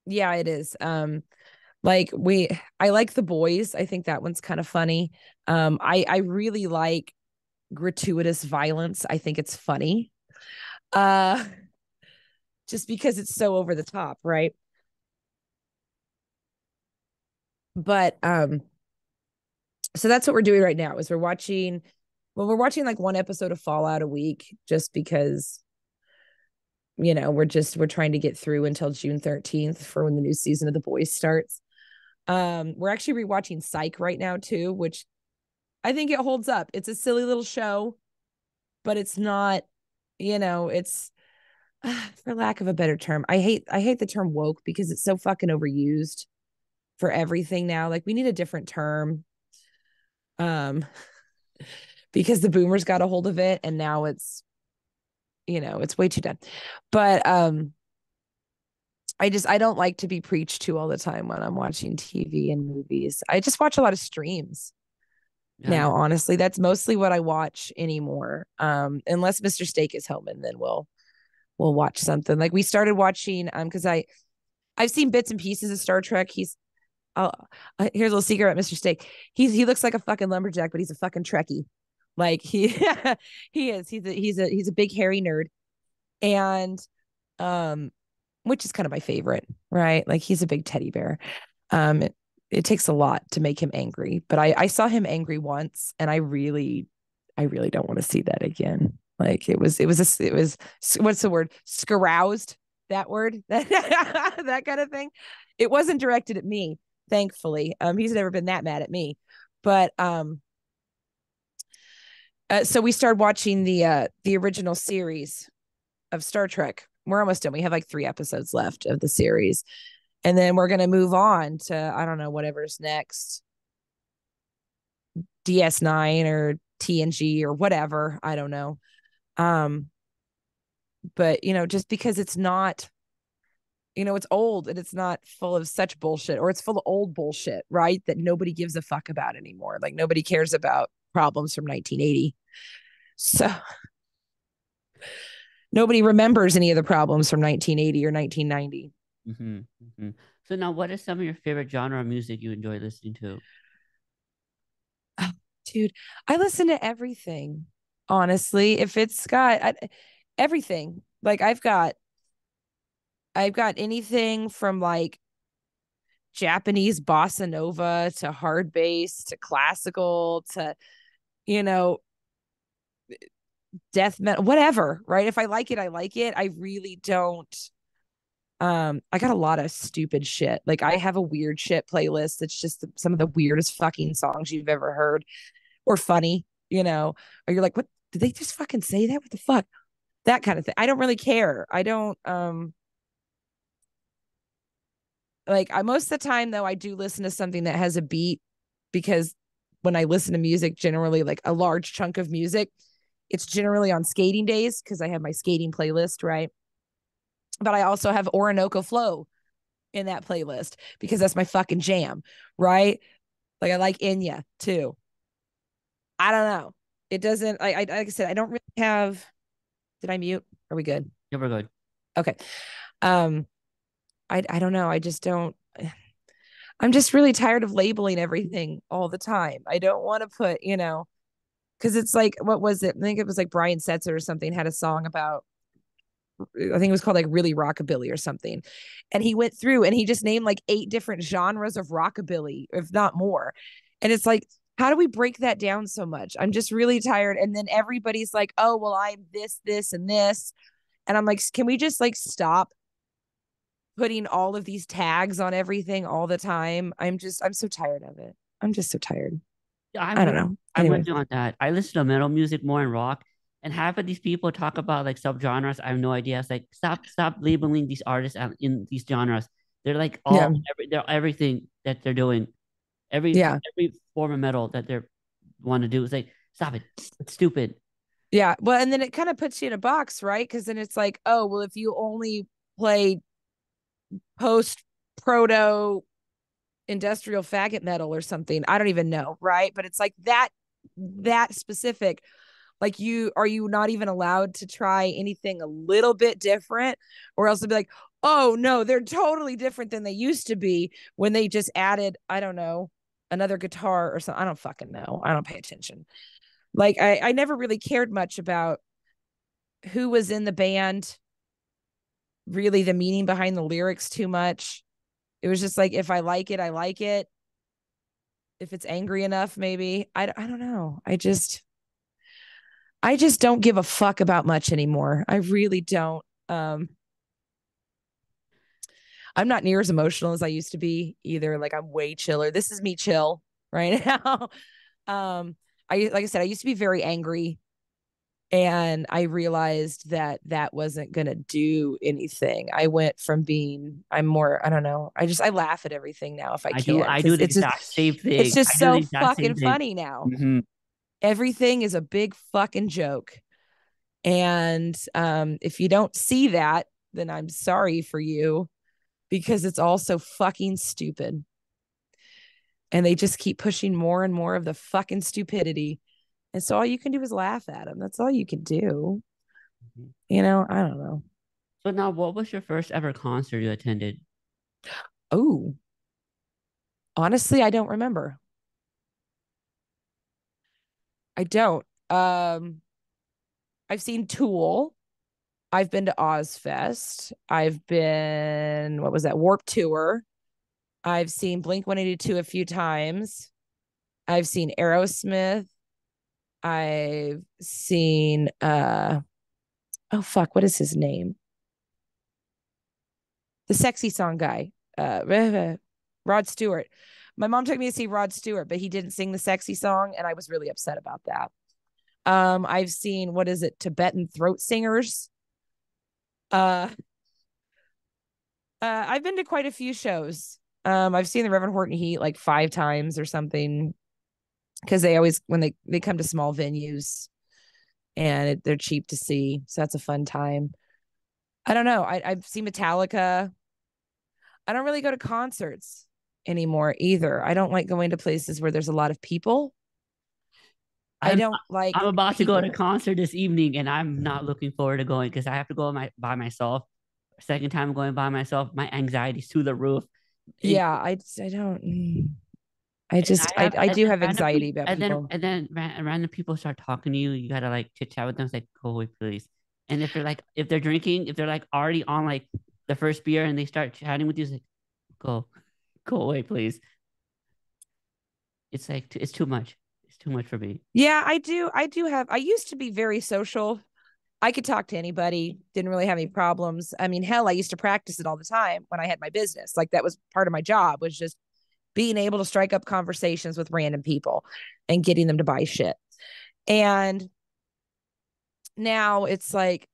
yeah it is um like we i like the boys i think that one's kind of funny um i i really like gratuitous violence i think it's funny. Uh just because it's so over the top right? But um so that's what we're doing right now is we're watching well we're watching like one episode of fallout a week just because you know we're just we're trying to get through until june 13th for when the new season of the boys starts. Um we're actually rewatching psych right now too which i think it holds up it's a silly little show but it's not you know it's for lack of a better term i hate i hate the term woke because it's so fucking overused for everything now like we need a different term um because the boomers got a hold of it and now it's you know, it's way too done. But um I just I don't like to be preached to all the time when I'm watching TV and movies. I just watch a lot of streams. Yeah. Now, honestly, that's mostly what I watch anymore. Um unless Mr. Steak is home and then we'll we'll watch something. Like we started watching um cuz I I've seen bits and pieces of Star Trek. He's uh, here's a little secret about Mr. Steak. He's he looks like a fucking lumberjack, but he's a fucking Trekkie. Like he he is. He's a he's a he's a big hairy nerd. And um which is kind of my favorite, right? Like he's a big teddy bear. Um it, takes a lot to make him angry, but I I saw him angry once and I really I really don't want to see that again. Like it was it was a, it was what's the word? Scaroused that word that that kind of thing. It wasn't directed at me, thankfully. Um he's never been that mad at me. But um uh, so we started watching the uh the original series of Star Trek. We're almost done. We have like three episodes left of the series. And then we're going to move on to, I don't know, whatever's next. DS9 or TNG or whatever. I don't know. Um, but you know, just because it's not, you know, it's old and it's not full of such bullshit, or it's full of old bullshit, right? That nobody gives a fuck about anymore. Like nobody cares about problems from 1980. So nobody remembers any of the problems from 1980 or 1990. Mm-hmm, mm-hmm. So now, what is some of your favorite genre of music you enjoy listening to? Oh, dude, I listen to everything. Honestly, if it's got I, everything, like I've got, I've got anything from like Japanese bossa nova to hard bass to classical to, you know, death metal, whatever, right? If I like it, I like it. I really don't. Um, I got a lot of stupid shit. Like I have a weird shit playlist that's just some of the weirdest fucking songs you've ever heard or funny, you know, or you're like, what did they just fucking say that? What the fuck? That kind of thing. I don't really care. I don't um like I most of the time though I do listen to something that has a beat because when I listen to music, generally like a large chunk of music, it's generally on skating days because I have my skating playlist, right? But I also have Orinoco Flow in that playlist because that's my fucking jam, right? Like I like Enya too. I don't know. It doesn't. I, I like I said, I don't really have. Did I mute? Are we good? Yeah, we're good. Okay. Um, I I don't know. I just don't. I'm just really tired of labeling everything all the time. I don't want to put, you know, because it's like what was it? I think it was like Brian Setzer or something had a song about I think it was called like really rockabilly or something. And he went through and he just named like eight different genres of rockabilly, if not more. And it's like, how do we break that down so much? I'm just really tired. And then everybody's like, oh, well, I'm this, this, and this. And I'm like, can we just like stop putting all of these tags on everything all the time? I'm just, I'm so tired of it. I'm just so tired. I'm, I do not know. Anyway. I'm with you on that. I listen to metal music more and rock, and half of these people talk about like subgenres. I have no idea. It's like stop, stop labeling these artists in these genres. They're like all, yeah. every, they're everything that they're doing. Every yeah. every form of metal that they want to do is like stop it. It's stupid. Yeah. Well, and then it kind of puts you in a box, right? Because then it's like, oh, well, if you only play post proto industrial faggot metal or something, I don't even know, right? But it's like that that specific like you are you not even allowed to try anything a little bit different? Or else they'll be like oh no they're totally different than they used to be when they just added i don't know another guitar or something i don't fucking know. I don't pay attention. Like i i never really cared much about who was in the band really the meaning behind the lyrics too much. It was just like if i like it i like it. If it's angry enough maybe. I, I don't know. I just i just don't give a fuck about much anymore. I really don't um i'm not near as emotional as i used to be either. Like i'm way chiller. This is me chill right now. Um i like i said i used to be very angry and i realized that that wasn't going to do anything. I went from being i'm more i don't know i just i laugh at everything now if i, I can do, i do the it's exact just, same thing. it's just so fucking funny now. Mm-hmm. Everything is a big fucking joke and um if you don't see that then i'm sorry for you because it's all so fucking stupid and they just keep pushing more and more of the fucking stupidity and so all you can do is laugh at them. That's all you can do. Mm-hmm. You know, I don't know. So now what was your first ever concert you attended? Oh. Honestly, I don't remember. I don't. Um I've seen Tool. I've been to Ozzfest. I've been what was that? Warp Tour. I've seen Blink 182 a few times. I've seen Aerosmith. I've seen uh oh fuck, what is his name? The sexy song guy. Uh Rod Stewart. My mom took me to see Rod Stewart, but he didn't sing the sexy song, and I was really upset about that. Um, I've seen what is it, Tibetan throat singers. Uh Uh, I've been to quite a few shows. Um, I've seen the Reverend Horton Heat like five times or something because they always when they they come to small venues and it, they're cheap to see, so that's a fun time. I don't know. I, I've seen Metallica. I don't really go to concerts anymore either. I don't like going to places where there's a lot of people. I'm, I do not like. I'm about people. to go to a concert this evening, and I'm not looking forward to going because I have to go my, by myself. Second time going by myself, my anxiety's through the roof. Yeah, I I don't. Mm. I just I, have, I, I do have anxiety people, about and people. Then, and then random people start talking to you. You gotta like chit chat with them. It's like, go away, please. And if they're like, if they're drinking, if they're like already on like the first beer and they start chatting with you, it's like, go, go away, please. It's like it's too much. It's too much for me. Yeah, I do. I do have. I used to be very social. I could talk to anybody. Didn't really have any problems. I mean, hell, I used to practice it all the time when I had my business. Like that was part of my job. Was just being able to strike up conversations with random people and getting them to buy shit. And now it's like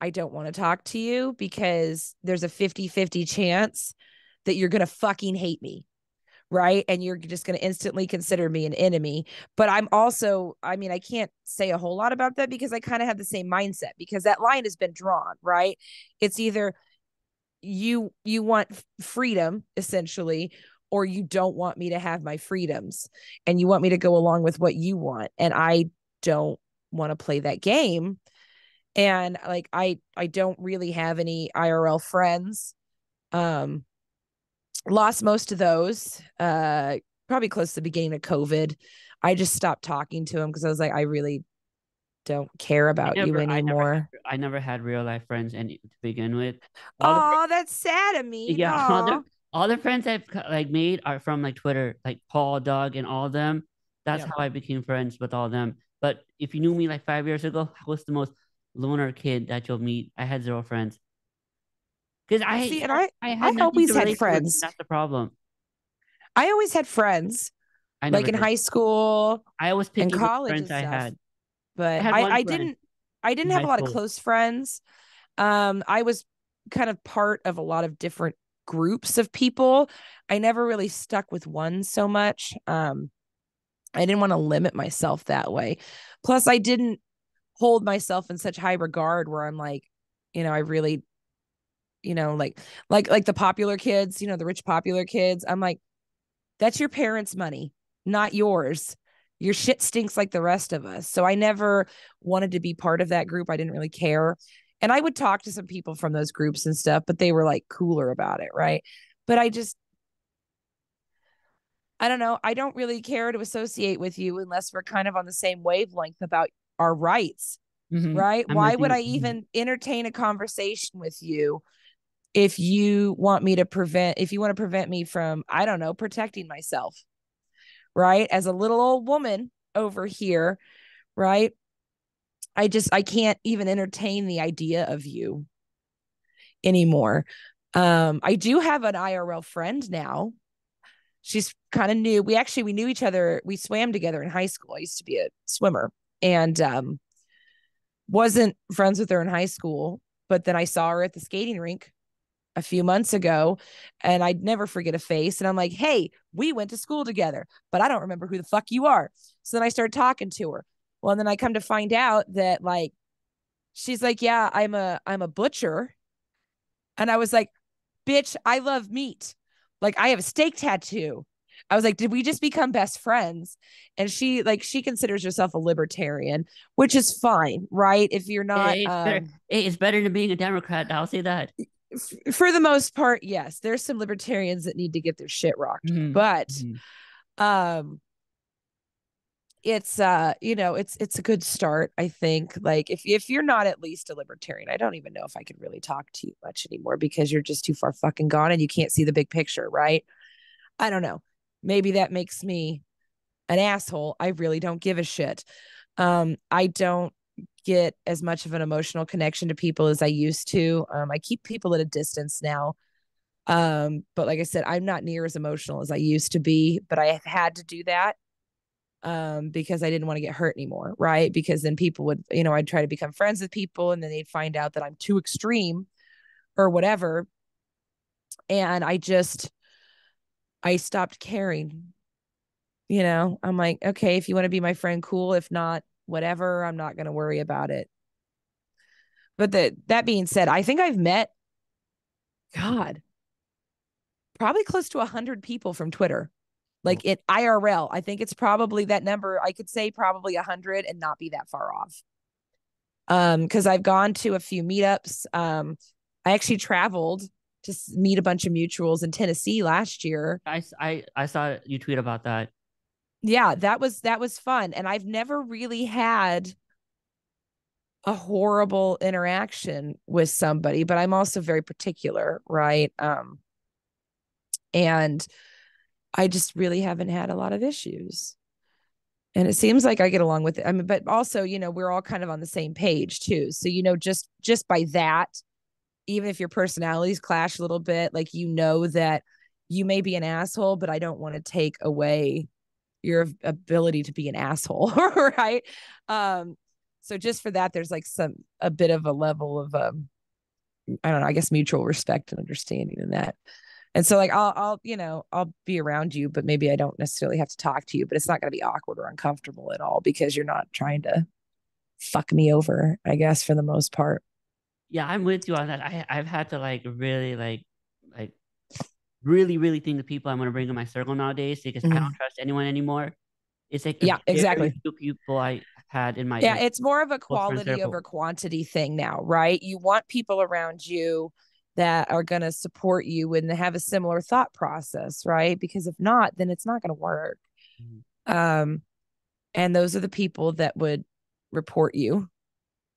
I don't want to talk to you because there's a 50-50 chance that you're going to fucking hate me. Right. And you're just going to instantly consider me an enemy. But I'm also, I mean, I can't say a whole lot about that because I kind of have the same mindset because that line has been drawn. Right. It's either you you want freedom essentially or you don't want me to have my freedoms and you want me to go along with what you want and i don't want to play that game and like i i don't really have any irl friends um lost most of those uh probably close to the beginning of covid i just stopped talking to him because i was like i really don't care about never, you anymore. I never, I never, had real life friends and to begin with. oh, that's sad of me. Yeah, all the, all the friends I've like made are from like Twitter, like Paul, Doug, and all of them. That's how I became friends with all of them. But if you knew me like five years ago, I was the most loner kid that you'll meet. I had zero friends. Because I see, and I I, I always had friends. That's the problem. I always had friends. I like in did. high school. I always picked in college friends I had. But I, I, I didn't I didn't have a lot school. of close friends. Um, I was kind of part of a lot of different groups of people. I never really stuck with one so much. Um, I didn't want to limit myself that way. Plus, I didn't hold myself in such high regard where I'm like, you know, I really, you know, like, like, like the popular kids, you know, the rich popular kids. I'm like, that's your parents' money, not yours. Your shit stinks like the rest of us. So I never wanted to be part of that group. I didn't really care. And I would talk to some people from those groups and stuff, but they were like cooler about it, right? But I just I don't know, I don't really care to associate with you unless we're kind of on the same wavelength about our rights. Mm-hmm. Right? I'm Why would I mm-hmm. even entertain a conversation with you if you want me to prevent if you want to prevent me from I don't know, protecting myself? Right? As a little old woman over here, right? I just I can't even entertain the idea of you anymore. Um, I do have an IRL friend now. She's kind of new. We actually we knew each other. We swam together in high school. I used to be a swimmer and um wasn't friends with her in high school, but then I saw her at the skating rink a few months ago and I'd never forget a face. And I'm like, hey, we went to school together, but I don't remember who the fuck you are. So then I started talking to her. Well, and then I come to find out that like she's like, "Yeah, I'm a I'm a butcher." And I was like, "Bitch, I love meat. Like I have a steak tattoo." I was like, "Did we just become best friends?" And she like she considers herself a libertarian, which is fine, right? If you're not it's, um, better, it's better than being a Democrat, I'll say that. For the most part, yes. There's some libertarians that need to get their shit rocked. Mm-hmm. But mm-hmm. um it's uh you know it's it's a good start i think like if if you're not at least a libertarian i don't even know if i can really talk to you much anymore because you're just too far fucking gone and you can't see the big picture right i don't know maybe that makes me an asshole i really don't give a shit um i don't get as much of an emotional connection to people as i used to um i keep people at a distance now um but like i said i'm not near as emotional as i used to be but i have had to do that um, because I didn't want to get hurt anymore, right? Because then people would, you know, I'd try to become friends with people and then they'd find out that I'm too extreme or whatever. and I just I stopped caring. You know, I'm like, okay, if you want to be my friend, cool. If not, whatever. I'm not going to worry about it. But the, that being said, I think I've met, God, probably close to a hundred people from Twitter, like in IRL. I think it's probably that number. I could say probably a hundred and not be that far off. Um, because I've gone to a few meetups. Um, I actually traveled to meet a bunch of mutuals in Tennessee last year. I, I, I saw you tweet about that. Yeah, that was that was fun. And I've never really had a horrible interaction with somebody, but I'm also very particular, right? Um and I just really haven't had a lot of issues. And it seems like I get along with it. I mean, but also, you know, we're all kind of on the same page too. So, you know, just just by that, even if your personalities clash a little bit, like you know that you may be an asshole, but I don't want to take away your ability to be an asshole, right? Um, so just for that, there's like some a bit of a level of um, I don't know, I guess mutual respect and understanding in that. And so like I'll I'll, you know, I'll be around you, but maybe I don't necessarily have to talk to you, but it's not gonna be awkward or uncomfortable at all because you're not trying to fuck me over, I guess, for the most part yeah, I'm with you on that. I I've had to like really like like really really think the people I'm gonna bring in my circle nowadays because mm-hmm. I don't mm-hmm. trust anyone anymore. It's like yeah, exactly. Few people I had in my yeah, it's more of a quality over quantity thing now, right? You want people around you that are going to support you and have a similar thought process, right? Because if not, then it's not going to work. Mm-hmm. Um, and those are the people that would report you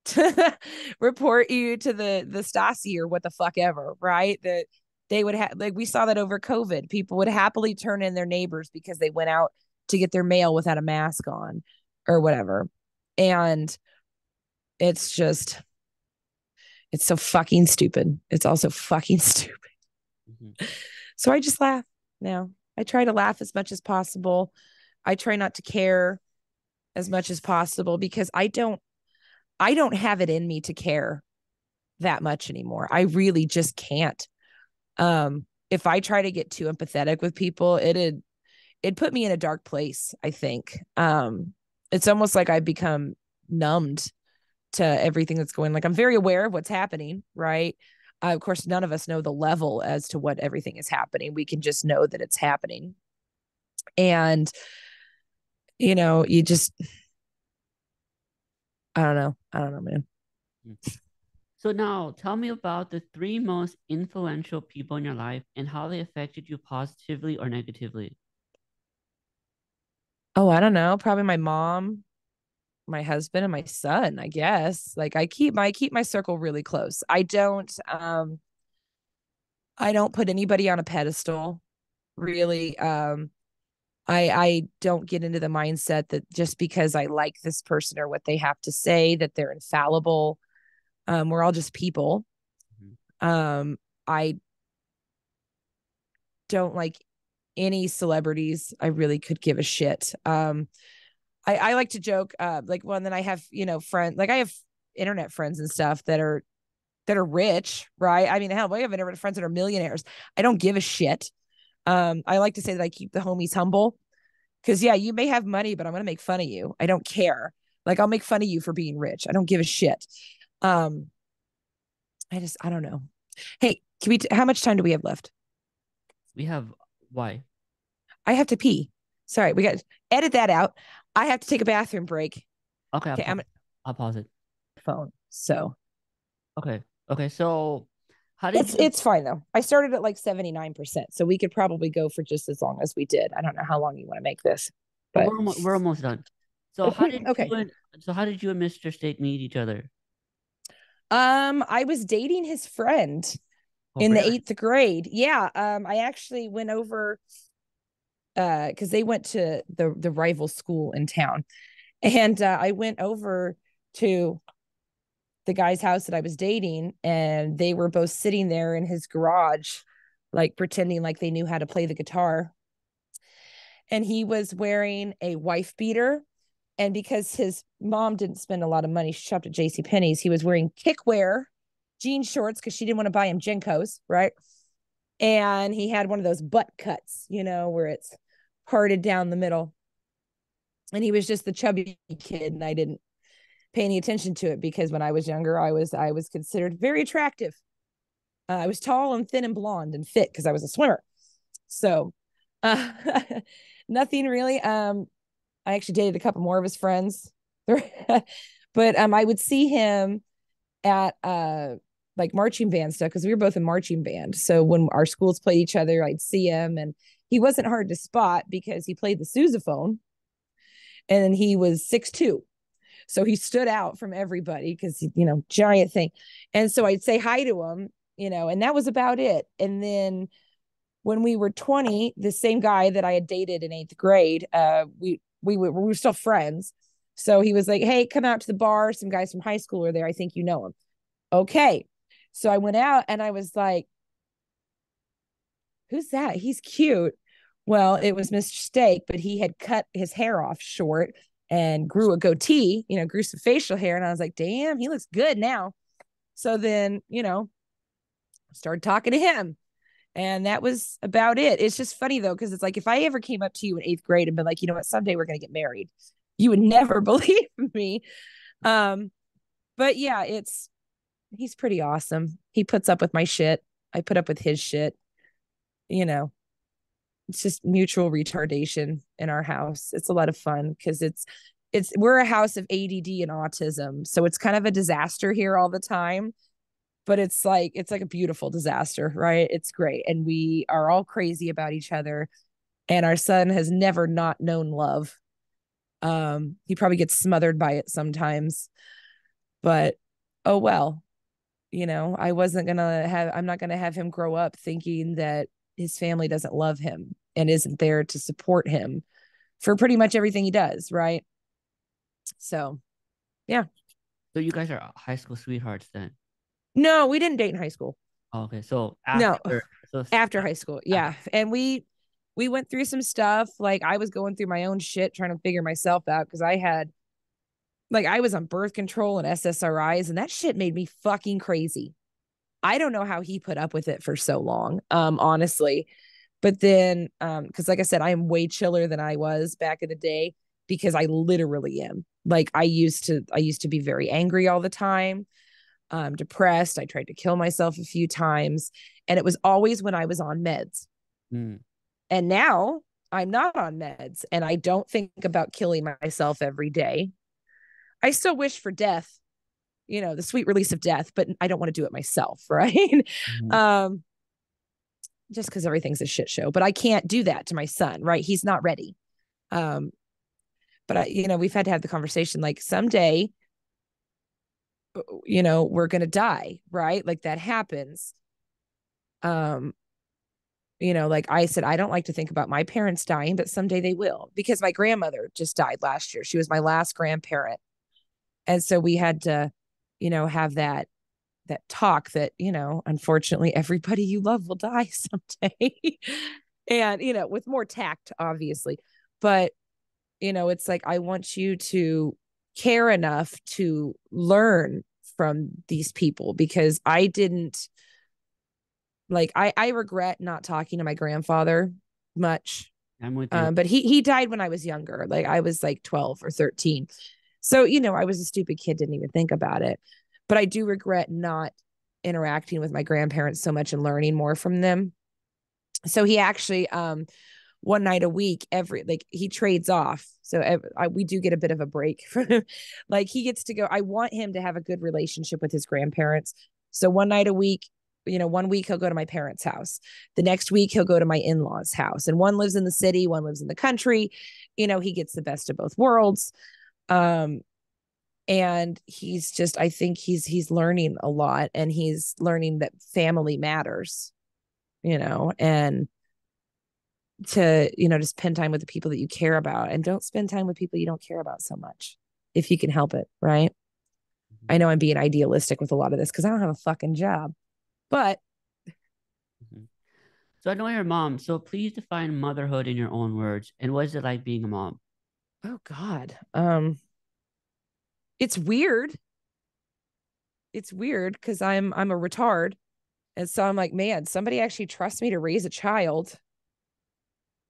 to report you to the the Stasi or what the fuck ever, right? That they would have like we saw that over COVID. People would happily turn in their neighbors because they went out to get their mail without a mask on or whatever. And it's just it's so fucking stupid. It's also fucking stupid. Mm-hmm. So I just laugh now. I try to laugh as much as possible. I try not to care as much as possible because I don't I don't have it in me to care that much anymore. I really just can't. Um, if I try to get too empathetic with people, it'd it put me in a dark place, I think. Um, it's almost like I've become numbed to everything that's going like I'm very aware of what's happening, right? Uh, of course, none of us know the level as to what everything is happening. We can just know that it's happening. And you know, you just I don't know. I don't know, man. So now tell me about the three most influential people in your life and how they affected you positively or negatively. Oh, I don't know. Probably my mom, my husband, and my son, I guess. Like I keep my I keep my circle really close. I don't um I don't put anybody on a pedestal really. Um I I don't get into the mindset that just because I like this person or what they have to say that they're infallible. Um, we're all just people. Mm-hmm. Um, I don't like any celebrities. I really could give a shit. Um, I, I like to joke, uh, like when then I have, you know, friends like I have internet friends and stuff that are that are rich, right? I mean, hell, we have internet friends that are millionaires. I don't give a shit. Um, I like to say that I keep the homies humble because yeah, you may have money, but I'm gonna make fun of you. I don't care. Like I'll make fun of you for being rich. I don't give a shit. Um, I just I don't know. Hey, can we? T- how much time do we have left? We have why? I have to pee. Sorry, we got edit that out. I have to take a bathroom break. Okay, okay, I'll, I'm, I'll pause it. Phone. So. Okay. Okay. So how did it's, you... it's fine though. I started at like 79%. So we could probably go for just as long as we did. I don't know how long you want to make this. But we're almost, we're almost done. So how did okay. you and, so how did you and Mr. Steak meet each other? Um, I was dating his friend oh, in really? the eighth grade. Yeah. Um, I actually went over uh because they went to the the rival school in town. And uh, I went over to the guy's house that I was dating, and they were both sitting there in his garage, like pretending like they knew how to play the guitar. And he was wearing a wife beater. And because his mom didn't spend a lot of money, she shopped at J.C. Penney's, he was wearing Kikwear, jean shorts, because she didn't want to buy him JNCOs, right? and he had one of those butt cuts, you know, where it's parted down the middle. And he was just the chubby kid, and I didn't pay any attention to it because when I was younger, I was I was considered very attractive. Uh, I was tall and thin and blonde and fit because I was a swimmer. So, uh, nothing really. Um, I actually dated a couple more of his friends, but um, I would see him at uh like marching band stuff because we were both in marching band. So when our schools played each other, I'd see him, and he wasn't hard to spot because he played the sousaphone, and he was six two. So he stood out from everybody because you know giant thing, and so I'd say hi to him, you know, and that was about it. And then when we were 20, the same guy that I had dated in eighth grade, uh, we we were, we were still friends. So he was like, "Hey, come out to the bar. Some guys from high school are there. I think you know him." Okay, so I went out and I was like, who's that? He's cute. Well, it was Mr. Steak, but he had cut his hair off short and grew a goatee, you know, grew some facial hair. And I was like, damn, he looks good now. So then, you know, started talking to him. And that was about it. It's just funny though, because it's like if I ever came up to you in eighth grade and been like, you know what, someday we're gonna get married, you would never believe me. Um, but yeah, it's he's pretty awesome. He puts up with my shit. I put up with his shit. You know, it's just mutual retardation in our house. It's a lot of fun because it's it's we're a house of ADD and autism. So it's kind of a disaster here all the time. But it's like it's like a beautiful disaster, right? It's great. And we are all crazy about each other. And our son has never not known love. Um, he probably gets smothered by it sometimes. But oh well you know i wasn't gonna have i'm not gonna have him grow up thinking that his family doesn't love him and isn't there to support him for pretty much everything he does right so yeah so you guys are high school sweethearts then no we didn't date in high school oh, okay so after, no so after high school yeah and we we went through some stuff like i was going through my own shit trying to figure myself out because i had like I was on birth control and SSRIs, and that shit made me fucking crazy. I don't know how he put up with it for so long, um, honestly. But then, um, because like I said, I am way chiller than I was back in the day because I literally am. Like I used to, I used to be very angry all the time, um, depressed. I tried to kill myself a few times, and it was always when I was on meds. Mm. And now I'm not on meds, and I don't think about killing myself every day. I still wish for death, you know, the sweet release of death, but I don't want to do it myself, right? Mm-hmm. Um, just because everything's a shit show. But I can't do that to my son, right? He's not ready. Um, but I, you know, we've had to have the conversation like someday, you know, we're gonna die, right? Like that happens. Um, you know, like I said, I don't like to think about my parents dying, but someday they will because my grandmother just died last year. She was my last grandparent and so we had to you know have that that talk that you know unfortunately everybody you love will die someday and you know with more tact obviously but you know it's like i want you to care enough to learn from these people because i didn't like i i regret not talking to my grandfather much i'm with you um, but he he died when i was younger like i was like 12 or 13 so, you know, I was a stupid kid, didn't even think about it. But I do regret not interacting with my grandparents so much and learning more from them. So he actually, um, one night a week, every like he trades off. So every, I, we do get a bit of a break from like he gets to go. I want him to have a good relationship with his grandparents. So one night a week, you know, one week he'll go to my parents' house. The next week he'll go to my in-laws' house. And one lives in the city, one lives in the country. You know, he gets the best of both worlds um and he's just i think he's he's learning a lot and he's learning that family matters you know and to you know to spend time with the people that you care about and don't spend time with people you don't care about so much if you can help it right mm-hmm. i know i'm being idealistic with a lot of this because i don't have a fucking job but mm-hmm. so i know your mom so please define motherhood in your own words and what is it like being a mom oh god um it's weird it's weird because i'm i'm a retard And so I'm like, man, somebody actually trusts me to raise a child.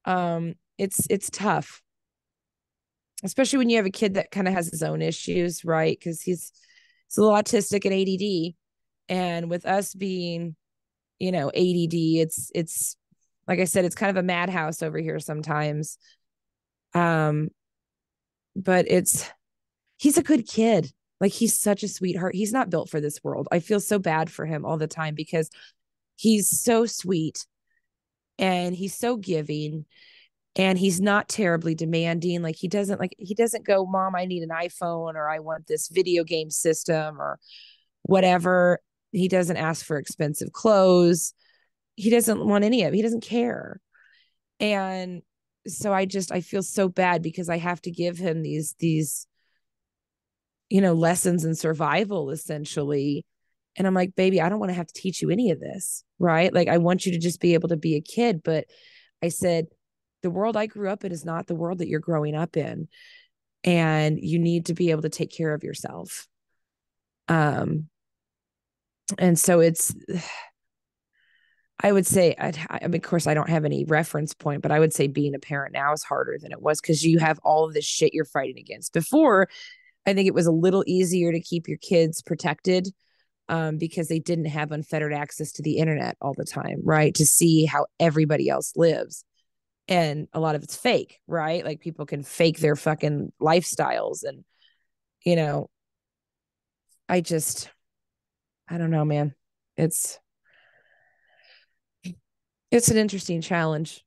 Um, it's it's tough. Especially when you have a kid that kind of has his own issues, right? Because he's he's a little autistic and ADD. And with us being, you know, ADD, it's it's like I said, it's kind of a madhouse over here sometimes. Um, but it's he's a good kid. Like he's such a sweetheart. He's not built for this world. I feel so bad for him all the time because he's so sweet and he's so giving and he's not terribly demanding. Like he doesn't like he doesn't go mom i need an iphone or i want this video game system or whatever. He doesn't ask for expensive clothes. He doesn't want any of it he doesn't care. And so i just i feel so bad because i have to give him these these you know, lessons in survival essentially. And I'm like, baby, I don't want to have to teach you any of this, right? Like, I want you to just be able to be a kid. But I said, the world I grew up in is not the world that you're growing up in. And you need to be able to take care of yourself. Um, and so it's, I would say, I, I mean, of course, I don't have any reference point, but I would say being a parent now is harder than it was because you have all of this shit you're fighting against. Before, I think it was a little easier to keep your kids protected um, because they didn't have unfettered access to the internet all the time, right? To see how everybody else lives. And a lot of it's fake, right? Like people can fake their fucking lifestyles. And, you know, I just, I don't know, man. It's, it's an interesting challenge.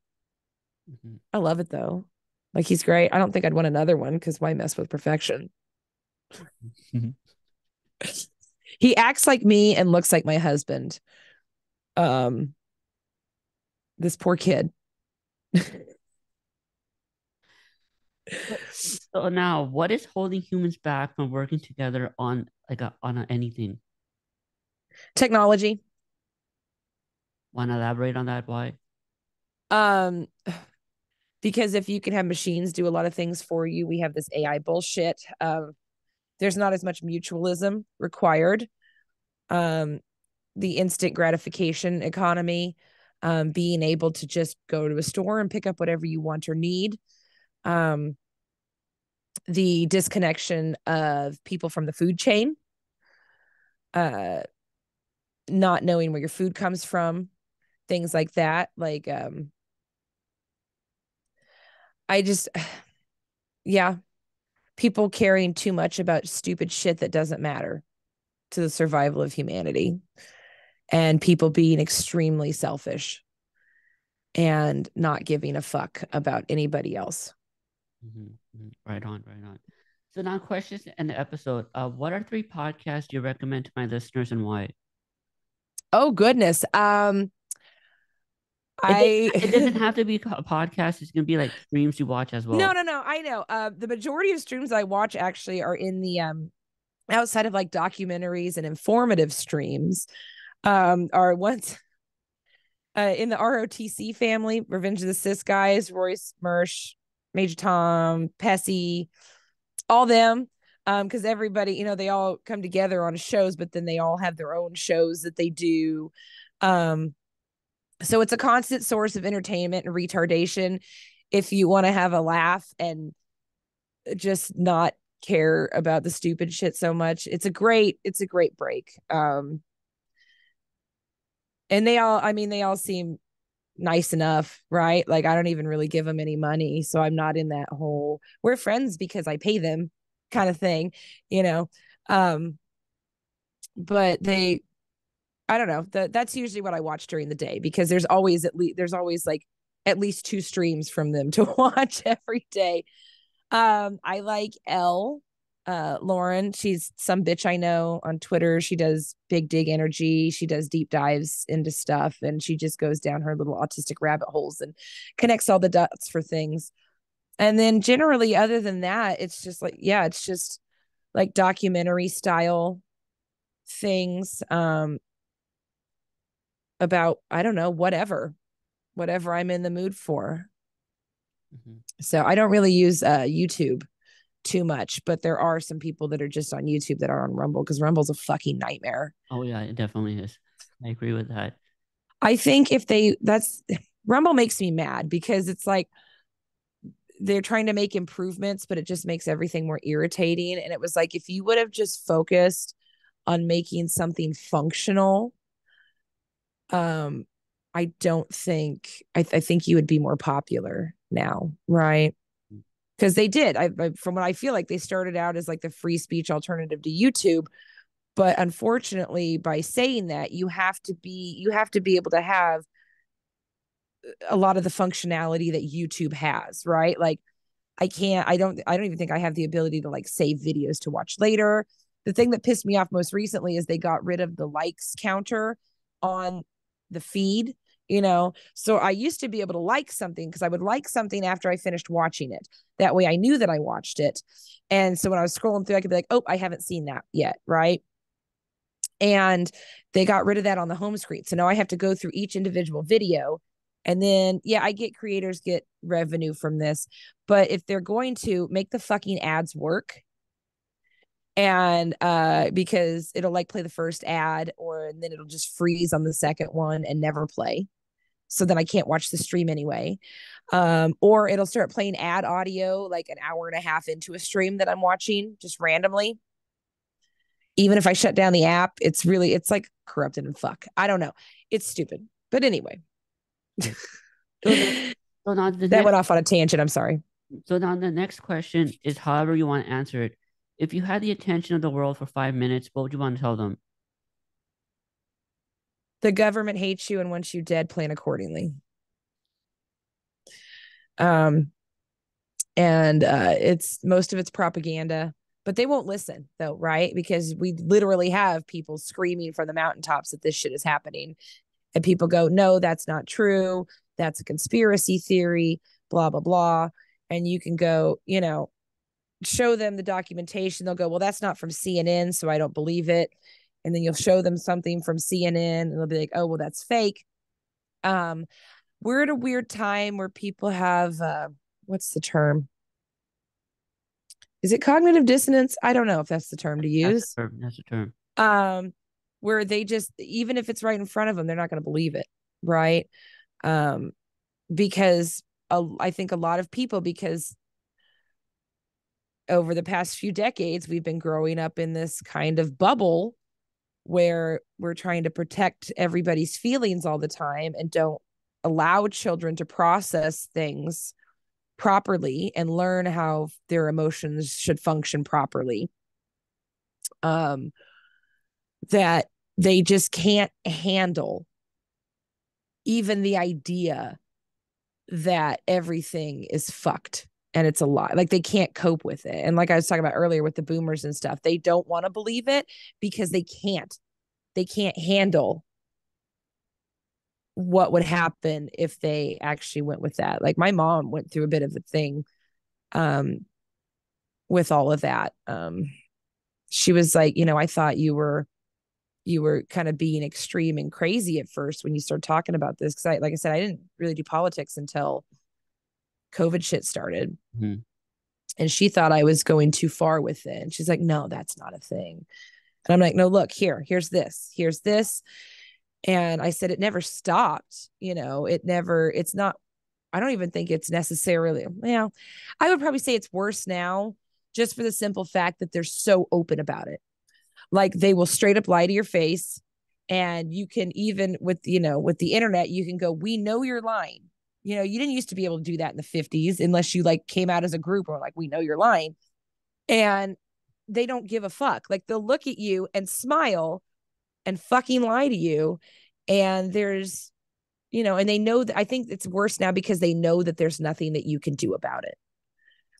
Mm-hmm. I love it though. Like he's great. I don't think I'd want another one because why mess with perfection? He acts like me and looks like my husband. Um, this poor kid. so now, what is holding humans back from working together on like a, on a, anything? Technology. Want to elaborate on that? Why? Um, because if you can have machines do a lot of things for you, we have this AI bullshit. Um, there's not as much mutualism required um the instant gratification economy um being able to just go to a store and pick up whatever you want or need um the disconnection of people from the food chain uh not knowing where your food comes from things like that like um i just yeah people caring too much about stupid shit that doesn't matter to the survival of humanity and people being extremely selfish and not giving a fuck about anybody else. Mm-hmm. mm-hmm. Right on, right on. So now questions in the episode. Uh, what are three podcasts you recommend to my listeners and why? Oh goodness. Um I it, doesn't have to be a podcast. It's gonna be like streams you watch as well. No, no, no. I know. Uh, the majority of streams I watch actually are in the um outside of like documentaries and informative streams. Um, are once uh in the ROTC family, Revenge of the Cis guys, Royce Mersh, Major Tom, Pessy, all them. Um, because everybody, you know, they all come together on shows, but then they all have their own shows that they do. Um, so it's a constant source of entertainment and retardation if you want to have a laugh and just not care about the stupid shit so much. It's a great it's a great break. Um and they all I mean they all seem nice enough, right? Like I don't even really give them any money, so I'm not in that whole we're friends because I pay them kind of thing, you know. Um but they I don't know. That that's usually what I watch during the day because there's always at least there's always like at least two streams from them to watch every day. Um, I like Elle, uh, Lauren. She's some bitch I know on Twitter. She does big dig energy. She does deep dives into stuff and she just goes down her little autistic rabbit holes and connects all the dots for things. And then generally, other than that, it's just like, yeah, it's just like documentary style things. Um, about I don't know whatever whatever I'm in the mood for. Mm-hmm. So I don't really use uh, YouTube too much, but there are some people that are just on YouTube that are on Rumble because Rumble's a fucking nightmare. Oh yeah, it definitely is. I agree with that. I think if they that's Rumble makes me mad because it's like they're trying to make improvements, but it just makes everything more irritating. And it was like if you would have just focused on making something functional, um, I don't think I, th- I think you would be more popular now, right? Because they did. I, I from what I feel like they started out as like the free speech alternative to YouTube, but unfortunately, by saying that, you have to be you have to be able to have a lot of the functionality that YouTube has, right? Like I can't I don't I don't even think I have the ability to like save videos to watch later. The thing that pissed me off most recently is they got rid of the likes counter on the feed, you know. So I used to be able to like something because I would like something after I finished watching it. That way I knew that I watched it. And so when I was scrolling through I could be like, "Oh, I haven't seen that yet," right? And they got rid of that on the home screen. So now I have to go through each individual video and then, yeah, I get creators get revenue from this. But if they're going to make the fucking ads work, and uh because it'll like play the first ad or and then it'll just freeze on the second one and never play. So then i can't watch the stream anyway. Um or it'll start playing ad audio like an hour and a half into a stream that i'm watching just randomly. Even if i shut down the app it's really it's like corrupted and fuck. I don't know. It's stupid. But anyway. So now the that next, went off on a tangent. I'm sorry. So now the next question is however you want to answer it. If you had the attention of the world for five minutes, what would you want to tell them? The government hates you and wants you dead, plan accordingly. Um and uh it's most of it's propaganda but they won't listen though right because we literally have people screaming from the mountaintops that this shit is happening and people go, no, that's not true. That's a conspiracy theory, blah, blah, blah. And you can go, you know, show them the documentation. They'll go, well, that's not from CNN, so I don't believe it. And then you'll show them something from CNN and they'll be like, oh, well, that's fake. Um, we're at a weird time where people have uh, what's the term? Is it cognitive dissonance? I don't know if that's the term to use. That's the term. That's term. Um, where they just even if it's right in front of them they're not going to believe it right um because a, I think a lot of people because over the past few decades we've been growing up in this kind of bubble where we're trying to protect everybody's feelings all the time and don't allow children to process things properly and learn how their emotions should function properly. Um that they just can't handle even the idea that everything is fucked and it's a lot. Like they can't cope with it. And like I was talking about earlier with the boomers and stuff, they don't want to believe it because they can't. They can't handle what would happen if they actually went with that. Like my mom went through a bit of a thing um with all of that. Um she was like, you know, I thought you were you were kind of being extreme and crazy at first when you started talking about this because I, like I said, I didn't really do politics until COVID shit started. Mm-hmm. And she thought I was going too far with it. And she's like, no, that's not a thing. And I'm like, no, look, here, here's this, here's this. And I said, it never stopped. You know, it never, it's not, I don't even think it's necessarily, you know, I would probably say it's worse now just for the simple fact that they're so open about it like they will straight up lie to your face and you can even with you know with the internet you can go we know you're lying you know you didn't used to be able to do that in the 50s unless you like came out as a group or like we know you're lying. And they don't give a fuck. Like they'll look at you and smile and fucking lie to you. And there's you know and they know that i think it's worse now because they know that there's nothing that you can do about it.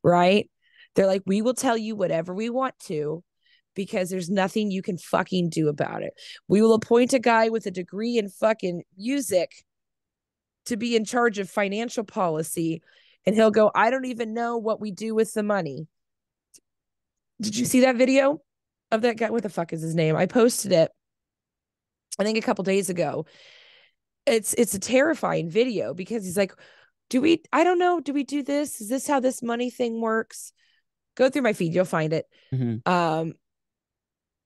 Right? They're like we will tell you whatever we want to because there's nothing you can fucking do about it. We will appoint a guy with a degree in fucking music to be in charge of financial policy. And he'll go, I don't even know what we do with the money. Did you see that video of that guy? What the fuck is his name? I posted it, I think a couple days ago. It's it's a terrifying video because he's like, Do we I don't know, do we do this? Is this how this money thing works? Go through my feed, you'll find it. Mm-hmm. Um,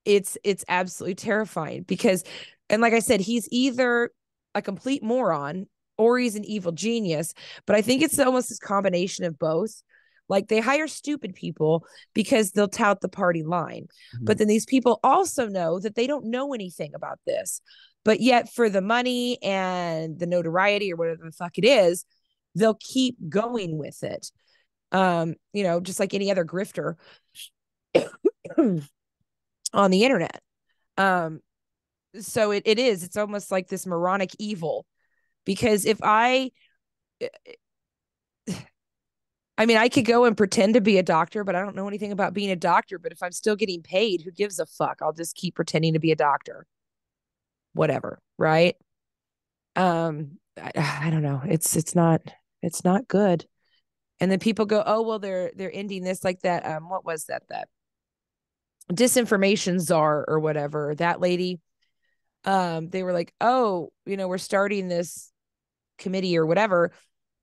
it's it's absolutely terrifying because And like I said, he's either a complete moron or he's an evil genius. But I think it's almost this combination of both. Like they hire stupid people because they'll tout the party line. Mm-hmm. But then these people also know that they don't know anything about this. But yet, for the money and the notoriety or whatever the fuck it is, they'll keep going with it. Um, you know, just like any other grifter on the internet. Um, so it, it is, it's almost like this moronic evil. Because if I I mean, I could go and pretend to be a doctor, but I don't know anything about being a doctor. But if I'm still getting paid, who gives a fuck? I'll just keep pretending to be a doctor. Whatever, right? Um, I, I don't know. It's it's not it's not good. And then people go, oh well, they're they're ending this like that. Um, what was that? That disinformation czar or whatever. That lady. Um, they were like, oh, you know, we're starting this committee or whatever,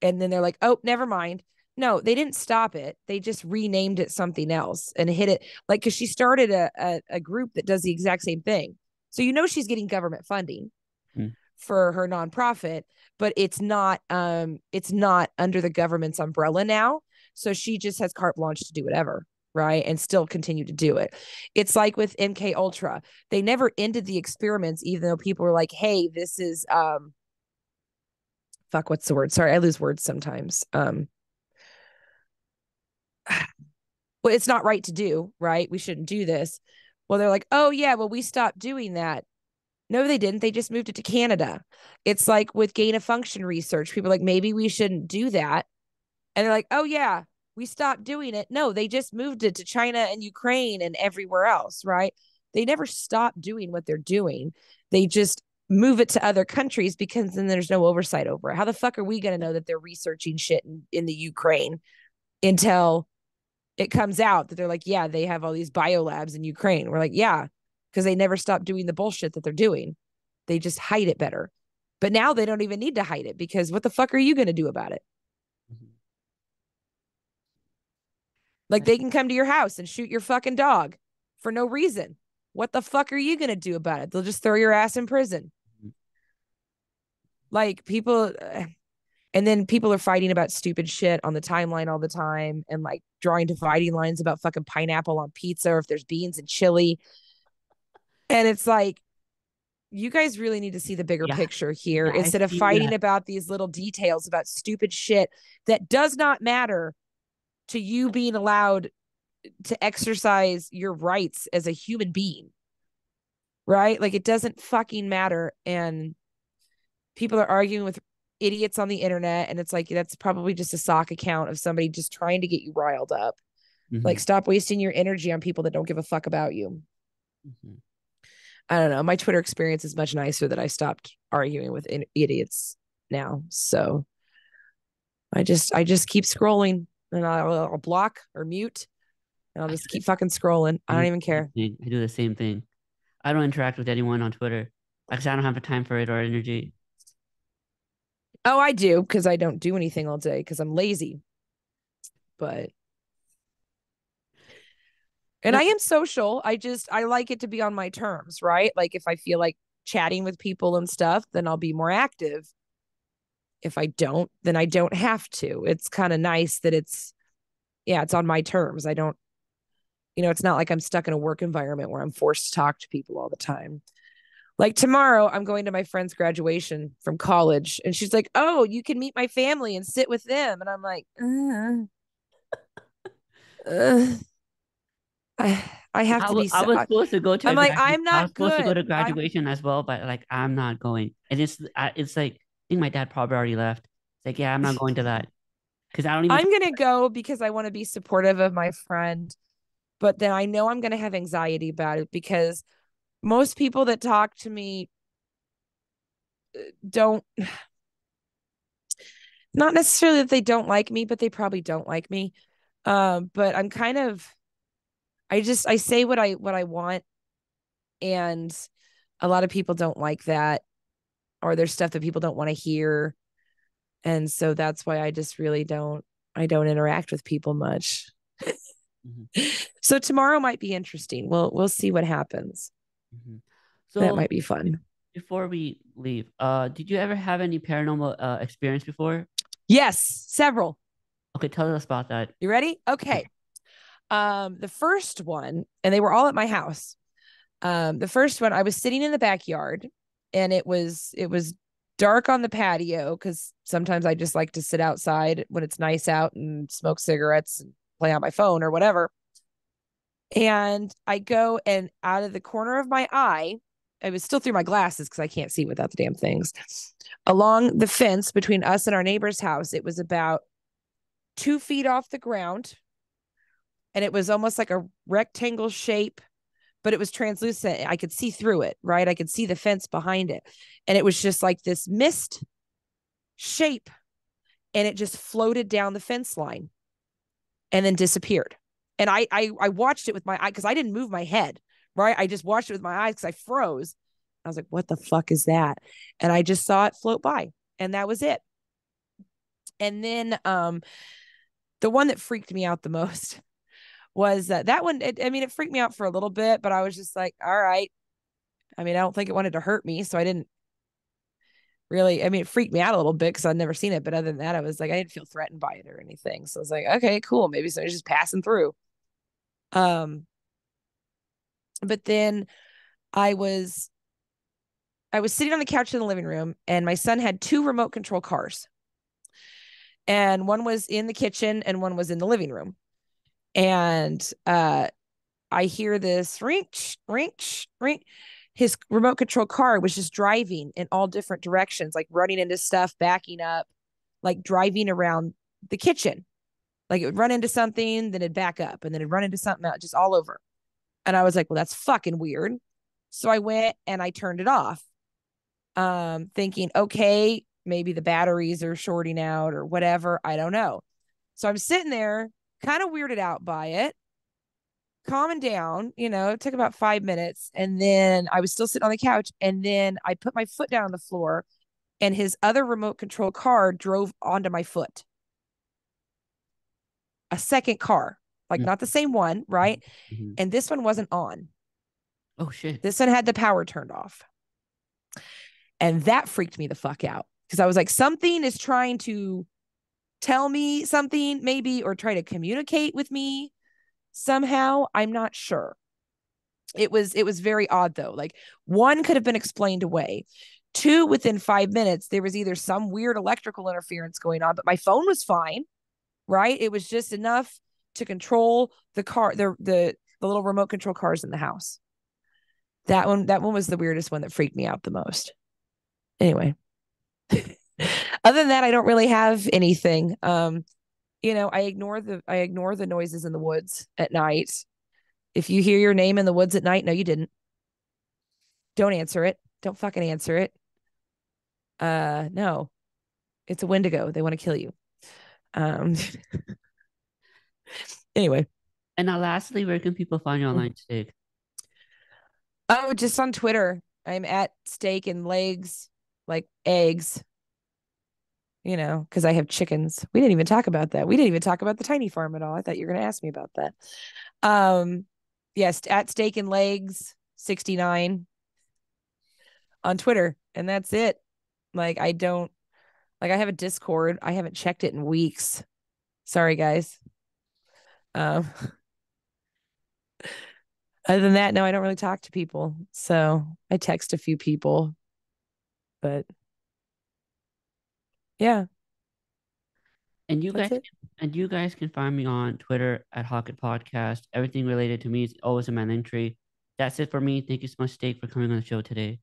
and then they're like, oh, never mind no, they didn't stop it. They just renamed it something else and hit it like because she started a, a, a group that does the exact same thing. So you know she's getting government funding mm. for her nonprofit, but it's not um it's not under the government's umbrella now. So she just has carte blanche to do whatever, right? And still continue to do it. It's like with MK Ultra. They never ended the experiments, even though people were like, hey, this is um fuck, what's the word? Sorry, I lose words sometimes. Um well, it's not right to do, right? We shouldn't do this. Well, they're like, oh, yeah, well, we stopped doing that. No, they didn't. They just moved it to Canada. It's like with gain of function research. People like, maybe we shouldn't do that. And they're like, oh, yeah, we stopped doing it. No, they just moved it to China and Ukraine and everywhere else, right? They never stop doing what they're doing. They just move it to other countries because then there's no oversight over it. How the fuck are we going to know that they're researching shit in, in the Ukraine until it comes out that they're like, yeah, they have all these biolabs in Ukraine. We're like, yeah, because they never stop doing the bullshit that they're doing. They just hide it better. But now they don't even need to hide it because what the fuck are you going to do about it? Mm-hmm. Like they can come to your house and shoot your fucking dog for no reason. What the fuck are you going to do about it? They'll just throw your ass in prison. Like people, uh, and then people are fighting about stupid shit on the timeline all the time and like drawing dividing lines about fucking pineapple on pizza or if there's beans and chili. And it's like, you guys really need to see the bigger yeah. picture here yeah, instead of fighting that. about these little details about stupid shit that does not matter to you being allowed to exercise your rights as a human being. Right? Like it doesn't fucking matter. And people are arguing with idiots on the internet and it's like that's probably just a sock account of somebody just trying to get you riled up. Mm-hmm. like stop wasting your energy on people that don't give a fuck about you. Mm-hmm. i don't know. My twitter experience is much nicer that i stopped arguing with in- idiots now. So i just i just keep scrolling and I'll, I'll block or mute and i'll just keep fucking scrolling. I don't even care. I do the same thing. I don't interact with anyone on twitter. Because i don't have the time for it or energy Oh, I do because I don't do anything all day because I'm lazy. But and I am social. I just I like it to be on my terms, right? Like if I feel like chatting with people and stuff, then I'll be more active. If I don't, then I don't have to. It's kind of nice that it's yeah, it's on my terms. I don't you know, it's not like I'm stuck in a work environment where I'm forced to talk to people all the time. Like tomorrow, I'm going to my friend's graduation from college, and she's like, "Oh, you can meet my family and sit with them," and I'm like, uh, uh, I I have I to be. I was supposed to go to. I'm like, I'm not. I was supposed good. to go to graduation I'm... as well, but like, I'm not going. And it's it's like I think my dad probably already left. It's like, yeah, I'm not going to that because I don't even. I'm gonna go because I want to be supportive of my friend, but then I know I'm gonna have anxiety about it because most people that talk to me uh, don't not necessarily that they don't like me but they probably don't like me. Um but i'm kind of i just i say what i what i want and a lot of people don't like that or there's stuff that people don't want to hear and so that's why i just really don't i don't interact with people much. Mm-hmm. so tomorrow might be interesting. We'll we'll see what happens Mm-hmm. So that might be fun. before we leave, uh, did you ever have any paranormal uh experience before? Yes, several. Okay, tell us about that. You ready? Okay. Um, the first one, and they were all at my house. Um, the first one, I was sitting in the backyard, and it was it was dark on the patio because sometimes I just like to sit outside when it's nice out and smoke cigarettes and play on my phone or whatever. And I go and out of the corner of my eye, I was still through my glasses because I can't see without the damn things. Along the fence between us and our neighbor's house, it was about two feet off the ground. And it was almost like a rectangle shape, but it was translucent. I could see through it, right? I could see the fence behind it. And it was just like this mist shape. And it just floated down the fence line and then disappeared. And I I, I watched it with my eye because I didn't move my head, right? I just watched it with my eyes because I froze. I was like, what the fuck is that? And I just saw it float by. And that was it. And then um the one that freaked me out the most was uh, that one. It, I mean, it freaked me out for a little bit, but I was just like, all right. I mean, I don't think it wanted to hurt me, so I didn't really. I mean, it freaked me out a little bit because I'd never seen it, but other than that, I was like, I didn't feel threatened by it or anything. So I was like, okay, cool. Maybe somebody's just passing through. Um, but then I was I was sitting on the couch in the living room, and my son had two remote control cars. And one was in the kitchen and one was in the living room. And uh i hear this ring ring ring his remote control car was just driving in all different directions like running into stuff backing up like driving around the kitchen like it would run into something then it'd back up and then it'd run into something else just all over and i was like well that's fucking weird so i went and i turned it off um thinking okay maybe the batteries are shorting out or whatever. I don't know. So I'm sitting there, kind of weirded out by it, calming down. You know, it took about five minutes. And then I was still sitting on the couch. And then I put my foot down on the floor, and his other remote control car drove onto my foot. A second car, like mm-hmm. not the same one, right? Mm-hmm. And this one wasn't on. Oh, shit. This one had the power turned off. And that freaked me the fuck out because I was like, something is trying to tell me something, maybe, or try to communicate with me somehow. I'm not sure. It was it was very odd though. Like one could have been explained away. Two, within five minutes, there was either some weird electrical interference going on, but my phone was fine, right? It was just enough to control the car, the the the little remote control cars in the house. That one, that one was the weirdest one that freaked me out the most. Anyway, other than that, I don't really have anything. Um, you know, I ignore the I ignore the noises in the woods at night. If you hear your name in the woods at night, no, you didn't. Don't answer it. Don't fucking answer it. Uh, no, it's a Wendigo. They want to kill you. Um. anyway. And now, lastly, where can people find you online, Steak? Oh, just on Twitter. I'm at Steak and Legs like eggs, you know, because I have chickens. We didn't even talk about that. We didn't even talk about the tiny farm at all. I thought you were going to ask me about that. Um, yes, at steak and legs 69 on Twitter. And that's it. Like, I don't, like, I have a Discord. I haven't checked it in weeks. Sorry, guys. Um, other than that, no, I don't really talk to people. So I text a few people, but yeah. And you That's guys, it. and you guys can find me on Twitter at Hawk-IT Podcast. Everything related to me is always in my Linktree. That's it for me. Thank you so much, Steak, for coming on the show today.